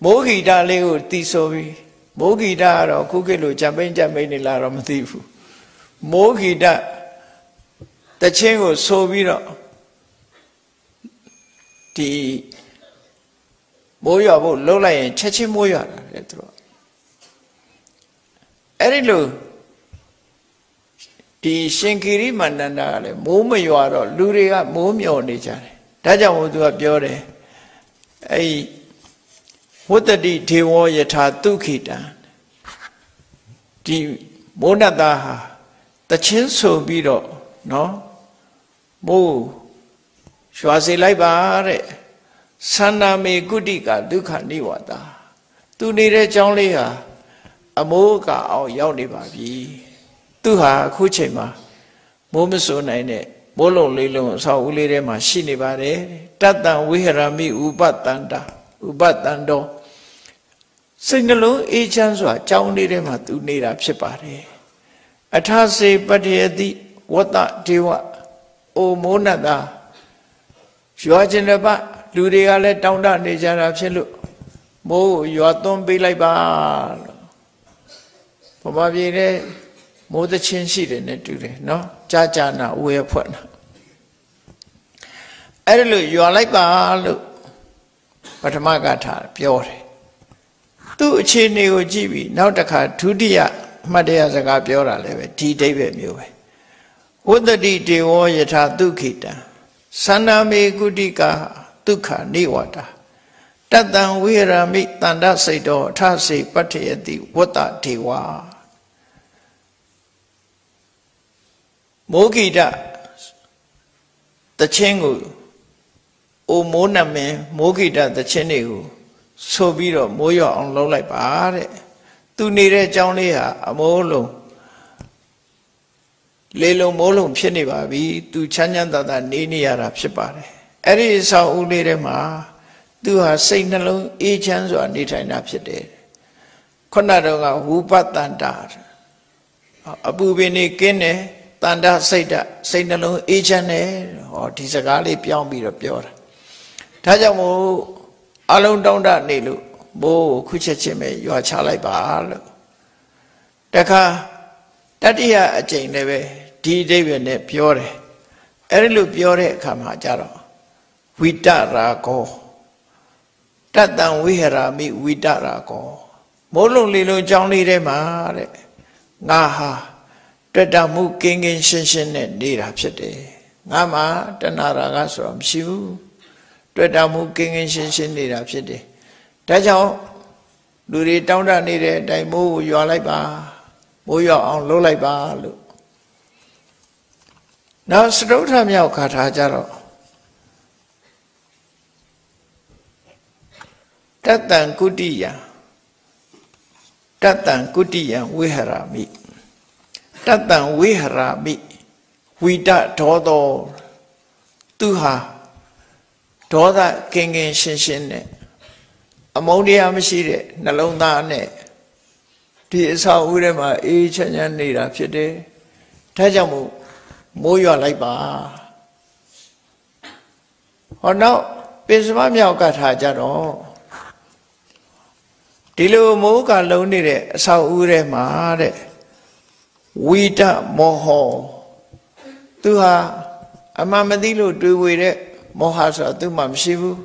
မိုးဂီတလေးကိုတီးဆိုပြီးမိုးဂီတကတော့ခုခေတ်လိုကြံပိန်ကြံပိန်နေလာတော့မသိဘူးမိုးဂီတတချင်းကိုဆိုပြီးတော့ဒီမိုးရွာဖို့လှုပ်လိုက်ရင်ချက်ချင်းမိုးရွာတာလေသူတို့အဲ့ဒီလို ဒီရှင်ကိရိမန္တန္တာကလည်းမိုးမရွာတော့လူတွေကမိုးမျောနေကြတယ်ဒါကြောင့်မို့သူကပြောတယ်အဲ့ဝတ္တတိဒေဝယထာဒုခိတံဒီမိုးနတ်သားဟာတချင်းဆိုပြီးတော့နော်မိုးရွာစေလိုက်ပါတဲ့သန္နာမေကုတိကဒုက္ခနိဝါဒသူနေတဲ့ကြောင်းလေးဟာအမိုးကအောင်ရောက်နေပါပြီ သူဟာအခုချိန်မှာမိုးမစိုးနိုင်တဲ့မိုးလုံးလေးလုံးအဆောက်ဦးလေးထဲမှာရှိနေပါတယ်တတ္တံဝိဟရမိဥပတန္တာဥပတန္တောစိတ်နှလုံးအေးချမ်းစွာကြောင်းလေးထဲမှာသူနေတာဖြစ်ပါတယ်အထာစေပတ္တယတိဝတ္တဒေဝအိုမိုးနတ်သာရွာခြင်းတစ်ပတ်လူတွေကလည်းတောင်းတနေကြတာဖြစ်လို့မိုးရွာသွန်းပေးလိုက်ပါလို့ဗမာပြည်တဲ့ မိုးသချင်းရှိတယ်နဲ့တူတယ်နော်ကြာကြာနာဝေဖွဲ့နာအဲ့ဒါလို့ရွာလိုက်ပါလို့ပထမကထားပြောတယ်သူ့အခြေအနေကိုကြည့်ပြီးနောက်တစ်ခါဒုတိယအမှတ်တရစကားပြောတာလည်းပဲဒီအိဗယ်မျိုးပဲဝတ္တိတေဝယထာဒုခိတံသန္နာမေကုတိကာဒုက္ခနိဝတာတတံဝိရမိတန္တစိတ်တော်အထစိပတ္ထယတိဝတ္တဒေဝ မိုးဂိတတချင်းကိုအိုမိုးနမင်းမိုးဂိတတချင်းတွေကိုဆိုပြီးတော့မိုးရွာအောင်လုပ်လိုက်ပါတဲ့သူနေတဲ့အကြောင်းလေးဟာအမိုးလုံးလေလုံးမိုးလုံးဖြစ်နေပါပြီသူချမ်းချမ်းသာသာနေနေရတာဖြစ်ပါတယ်အဲ့ဒီဆောက်ဦးလေးထဲမှာသူဟာစိတ်နှလုံးအေးချမ်းစွာနေထိုင်တာဖြစ်တယ်ခုနတော့ကဝုပတန္တာအပူပင်နေကင်းတယ် တန္တာစိတ်ဓာတ်စိတ်နှလုံးအေးချမ်းတယ်ဟောဒီစကားလေးပြောင်းပြီးတော့ပြောတာဒါကြောင့်မို့အလုံးတောင်းတနေလို့ဘိုးခုချက်ချင်းပဲရွာချလိုက်ပါလို့တခါတတိယအကြိမ်လည်းပဲဒီအဓိပ္ပာယ်နဲ့ပြောတယ်အဲ့ဒီလိုပြောတဲ့အခါမှာကြတော့ဝိတရာကောတတံဝိဟရာမိဝိတရာကောမိုးလုံးလေလုံးကြောင်းလေးထဲမှာတဲ့ငါဟာ တွေ့တာမှုကင်းကင်းရှင်းရှင်းနဲ့နေတာဖြစ်တယ်ငါမှတဏှာရာဂဆိုတော့မရှိဘူးတွေ့တာမှုကင်းကင်းရှင်းရှင်းနေတာဖြစ်တယ်ဒါကြောင့်လူတွေတောင်းတနေတဲ့အတိုင်းမိုးကိုရွာလိုက်ပါမိုးရွာအောင်လုပ်လိုက်ပါလို့နောက်စတုထမြောက်ခါထားကြတော့တတံကုတိယတတံကုတိယဝိဟရာမိ တတံဝိဟရာမိဝိတဒေါသောသူဟာဒေါသကင်ကင်ရှင်းရှင်းနဲ့အမုန်းတရားမရှိတဲ့နှလုံးသားနဲ့ဒီအဆောက်အဦထဲမှာအေးချမ်းချမ်းနေတာဖြစ်တယ်။ဒါကြောင့်မို့မိုးရွာလိုက်ပါ။ဟောနောက်ပိစမမြောက်ကထားကြတော့ဒီလိုမိုးကလုံးနေတဲ့အဆောက်အဦထဲမှာတဲ့ ဝိတမောဟသူဟာအမှန်မသိလို့တွေးဝေတဲ့မောဟဆိုတာသူမှမရှိဘူး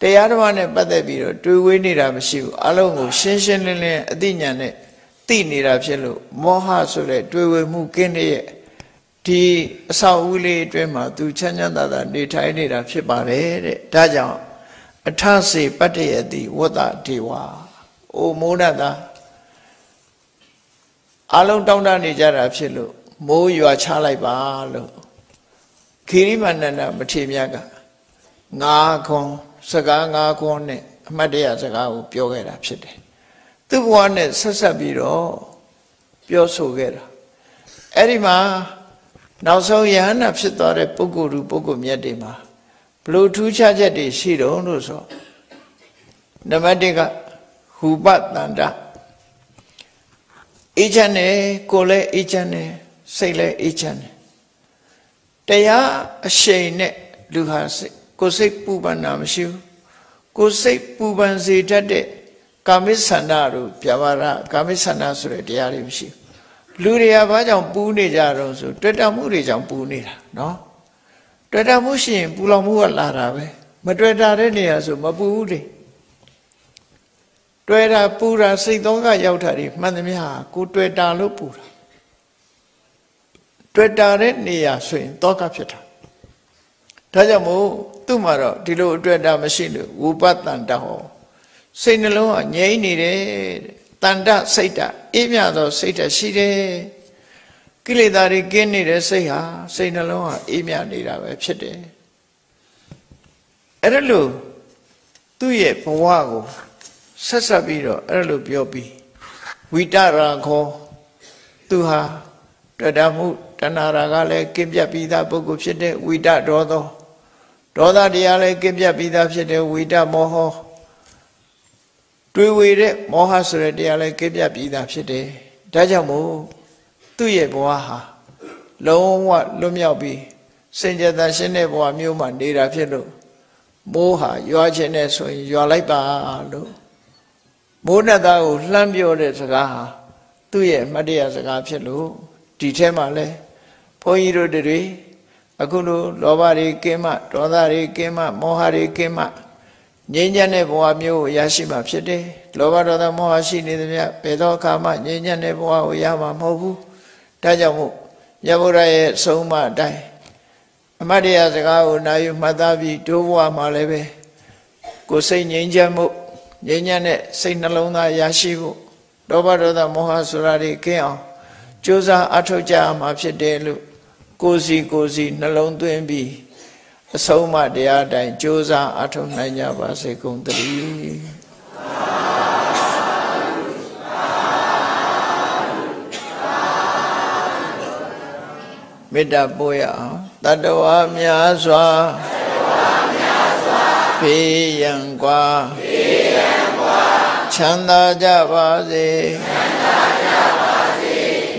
တရားဓမ္မနဲ့ပတ်သက်ပြီးတော့တွေးဝေးနေတာမရှိဘူးအလုံးကိုရှင်းရှင်းလင်းလင်းအသိဉာဏ်နဲ့သိနေတာဖြစ်လို့မောဟဆိုတဲ့တွေးဝေမှုကင်းတဲ့ဒီအဆောက်အဦလေးအတွင်းမှာသူချမ်းချမ်းသာသာနေထိုင်နေတာဖြစ်ပါတယ်တဲ့ဒါကြောင့်အထစေပတ္တယတိဝတ္တဒေဝအိုမိုးနတာ အလုံးတောင်းတနေကြတာဖြစ်လို့မိုးရွာချလိုက်ပါလို့ခိရိမန္တနာမထေရမြတ်ကငါးခွန်စကားငါးခွန်းနဲ့အမတ်တရစကားကိုပြောခဲ့တာဖြစ်တယ်သူ့ဘဝနဲ့ဆက်ဆက်ပြီးတော့ပြောဆိုခဲ့တာအဲ့ဒီမှာနောက်ဆုံးယဟန္တာဖြစ်သွားတဲ့ပုဂ္ဂိုလ်လူပုဂ္ဂိုလ်မြတ်တွေမှာဘလို့ထူးခြားချက်တွေရှိတော့လို့ဆိုနံပါတ်1ကဟူပတန္တ အေးချမ်းတယ်ကိုယ်လည်းအေးချမ်းတယ်စိတ်လည်းအေးချမ်းတယ်တရားအရှိန်နဲ့လူဟာစိတ်ကိုယ်စိတ်ပူပန်တာမရှိဘူးကိုယ်စိတ်ပူပန်စေတတ်တဲ့ကာမိဆန္ဒတို့ပြဘာရကာမိဆန္ဒဆိုတဲ့တရားတွေမရှိဘူးလူတွေကဘာကြောင့်ပူနေကြတော့ဆိုတွေ့တာမှုတွေကြောင့်ပူနေတာနော်တွေ့တာမှုရှိရင်ပူလောင်မှုကလာတာပဲမတွေ့တာတဲ့နေရာဆိုမပူဘူးလေ တွေ့တာပူတာစိတ်သောကရောက်တာဒီမှန်သမျှကိုတွေ့တာလို့ပူတာတွေ့တာတဲ့နေရာဆိုရင်သောကဖြစ်တာဒါကြောင့်မို့သူ့မှာတော့ဒီလိုအတွက်တာမရှိလို့ဝုပတန်တဟောစိတ်နှလုံးကငြိမ့်နေတယ်တန်တစိတ်တအေးမြသောစိတ်တရှိတယ်ကိလေသာတွေကင်းနေတဲ့စိတ်ဟာစိတ်နှလုံးဟာအေးမြနေတာပဲဖြစ်တယ်အဲ့ဒါလို့သူ့ရဲ့ဘဝကို ဆက်ဆက်ပြီးတော့အဲ့လိုပြောပြီးဝိတရာခောသူဟာတွေ့တာမှုတဏှာရာကလည်းကင်းပြတ်ပြီးသားပုဂ္ဂိုလ်ဖြစ်တဲ့ဝိတဒေါသောဒေါသတရားလည်းကင်းပြတ်ပြီးသားဖြစ်တဲ့ဝိတမောဟတွေးဝေတဲ့မောဟဆိုတဲ့တရားလည်းကင်းပြတ်ပြီးသားဖြစ်တယ်ဒါကြောင့်မို့သူ့ရဲ့ဘဝဟာလုံးဝလွတ်မြောက်ပြီးစင်ကြယ်သာရှင်းတဲ့ဘဝမျိုးမှာနေတာဖြစ်လို့မိုးဟာရွာခြင်းနဲ့ဆိုရင်ရွာလိုက်ပါလို့ မိုးနတ်သားကိုလှမ်းပြောတဲ့စကားဟာသူ့ရဲ့အမှတ်တရစကားဖြစ်လို့ဒီထဲမှာလဲဘုန်းကြီးတို့တွေအခုလိုလောဘတွေကင်းမှဒေါသတွေကင်းမှမောဟတွေကင်းမှငြိမ်းချမ်းတဲ့ဘဝမျိုးကိုရရှိမှာဖြစ်တယ်လောဘဒေါသမောဟရှိနေသမျှဘယ်တော့အခါမှငြိမ်းချမ်းတဲ့ဘဝကိုရမှာမဟုတ်ဘူးဒါကြောင့်မို့မြတ်ဗုဒ္ဓရဲ့ဆုံးမအတိုင်းအမတ်တရားစကားကိုနာယူမှတ်သားပြီးဒိုးဘဝမှာလည်းပဲကိုယ်စိတ်ငြိမ်းချမ်းမှု ငြိမ်းချမ်းတဲ့စိတ်နှလုံးသားရရှိဖို့လောဘဒေါသမောဟဆိုတာတွေကင်းအောင်ကြိုးစားအထောက်ကြမှာဖြစ်တယ်လို့ကိုယ်စီကိုယ်စီနှလုံးသွင်းပြီးအဆုံးမတရားတိုင်းကြိုးစားအထောက်နိုင်ကြပါစေကုန်သတည်းမေတ္တာပို့ရအောင်တတဝါများစွာဖေးရန်กว่า ချမ်းသာကြပါစေ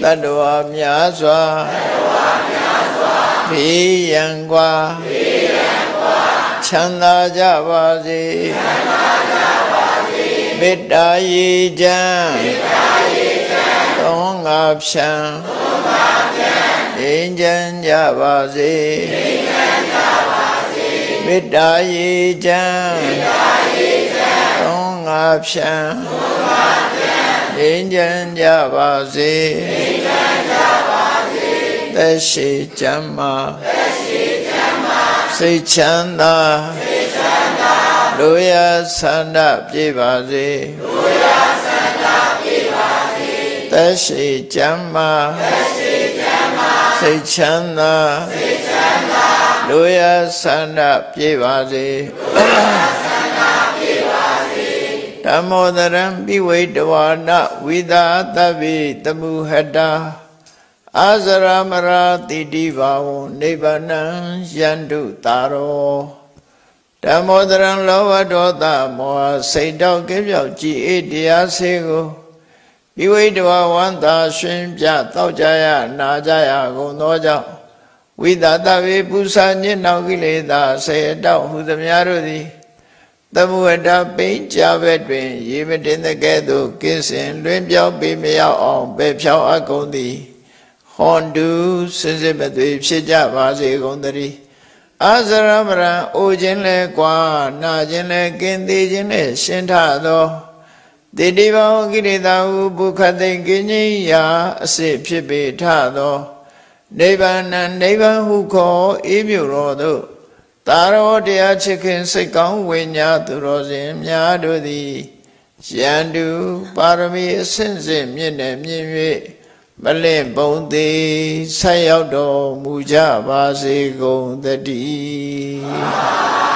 တတဝါများစွာဖေးရန်กว่าချမ်းသာကြပါစေမေတ္တာရေချမ်းသုံးငါဖြံငြိမ်းချမ်းကြပါစေမေတ္တာရေချမ်းသုံး ေ ငါဖြံငြိမ်းချမ်းကြပါစေသက်ရှိချမ်းမာစိတ်ချမ်းသာလူရဆန္ဒပြေပါစေသက်ရှိချမ်းမာစိတ်ချမ်းသာလူရဆန္ဒပြေပါစေ ဓမ္မောတရံပိဝိတဝါနဝိသာတဗ္ဗိတမှုဟတာအာဇရမရာတိတိဘာဝနိဗ္ဗာနံယန္တုတာရောဓမ္မောတရံလောဘဒေါသမောဟစိတ်တောက်ကင်းပြောက်ကြည်အေးတရားစေကိုဤဝိတဝဝန္တာရှင်ပြတောက်ကြရနာကြရကုန်သောကြောင့်ဝိသတဝေပုစာညစ်နောက်ကိလေသာဆေတောက်ဟုသမျှတို့သည် သမုဝတ္တပိဉ္ကြဘက်တွင်ရေမတင်တဲ့ကဲ့သို့ကင်းစင်လွင်ပြောင်းပြီးမရောက်အောင်ပဲဖြောင်းအပ်ကုန်သည်ဟွန်တူစစ်စစ်မသွေဖြစ်ကြပါစေကုန်သတည်းအာဇရမရံအိုခြင်းလဲကွာနာခြင်းလဲကင်းသေးခြင်းလဲရှင်းထသောတိတိဘောကိရိတာဟုဘုခတိန်ကိဉ္စိယာအစစ်ဖြစ်ပေထသောနိဗ္ဗာန်နိဗ္ဗာန်ဟုခေါ်အေးမြတော်သို့ တာရောတရားချစ်ခင်စိတ်ကောင်းဝိညာသူတော်စင်များတို့သည်ယန္တုပါရမီအဆင့်ဆင့်မြင့်နေမြင့်၍မလင့်ပုံသေးဆက်ရောက်တော်မူကြပါစေကုန်တည်း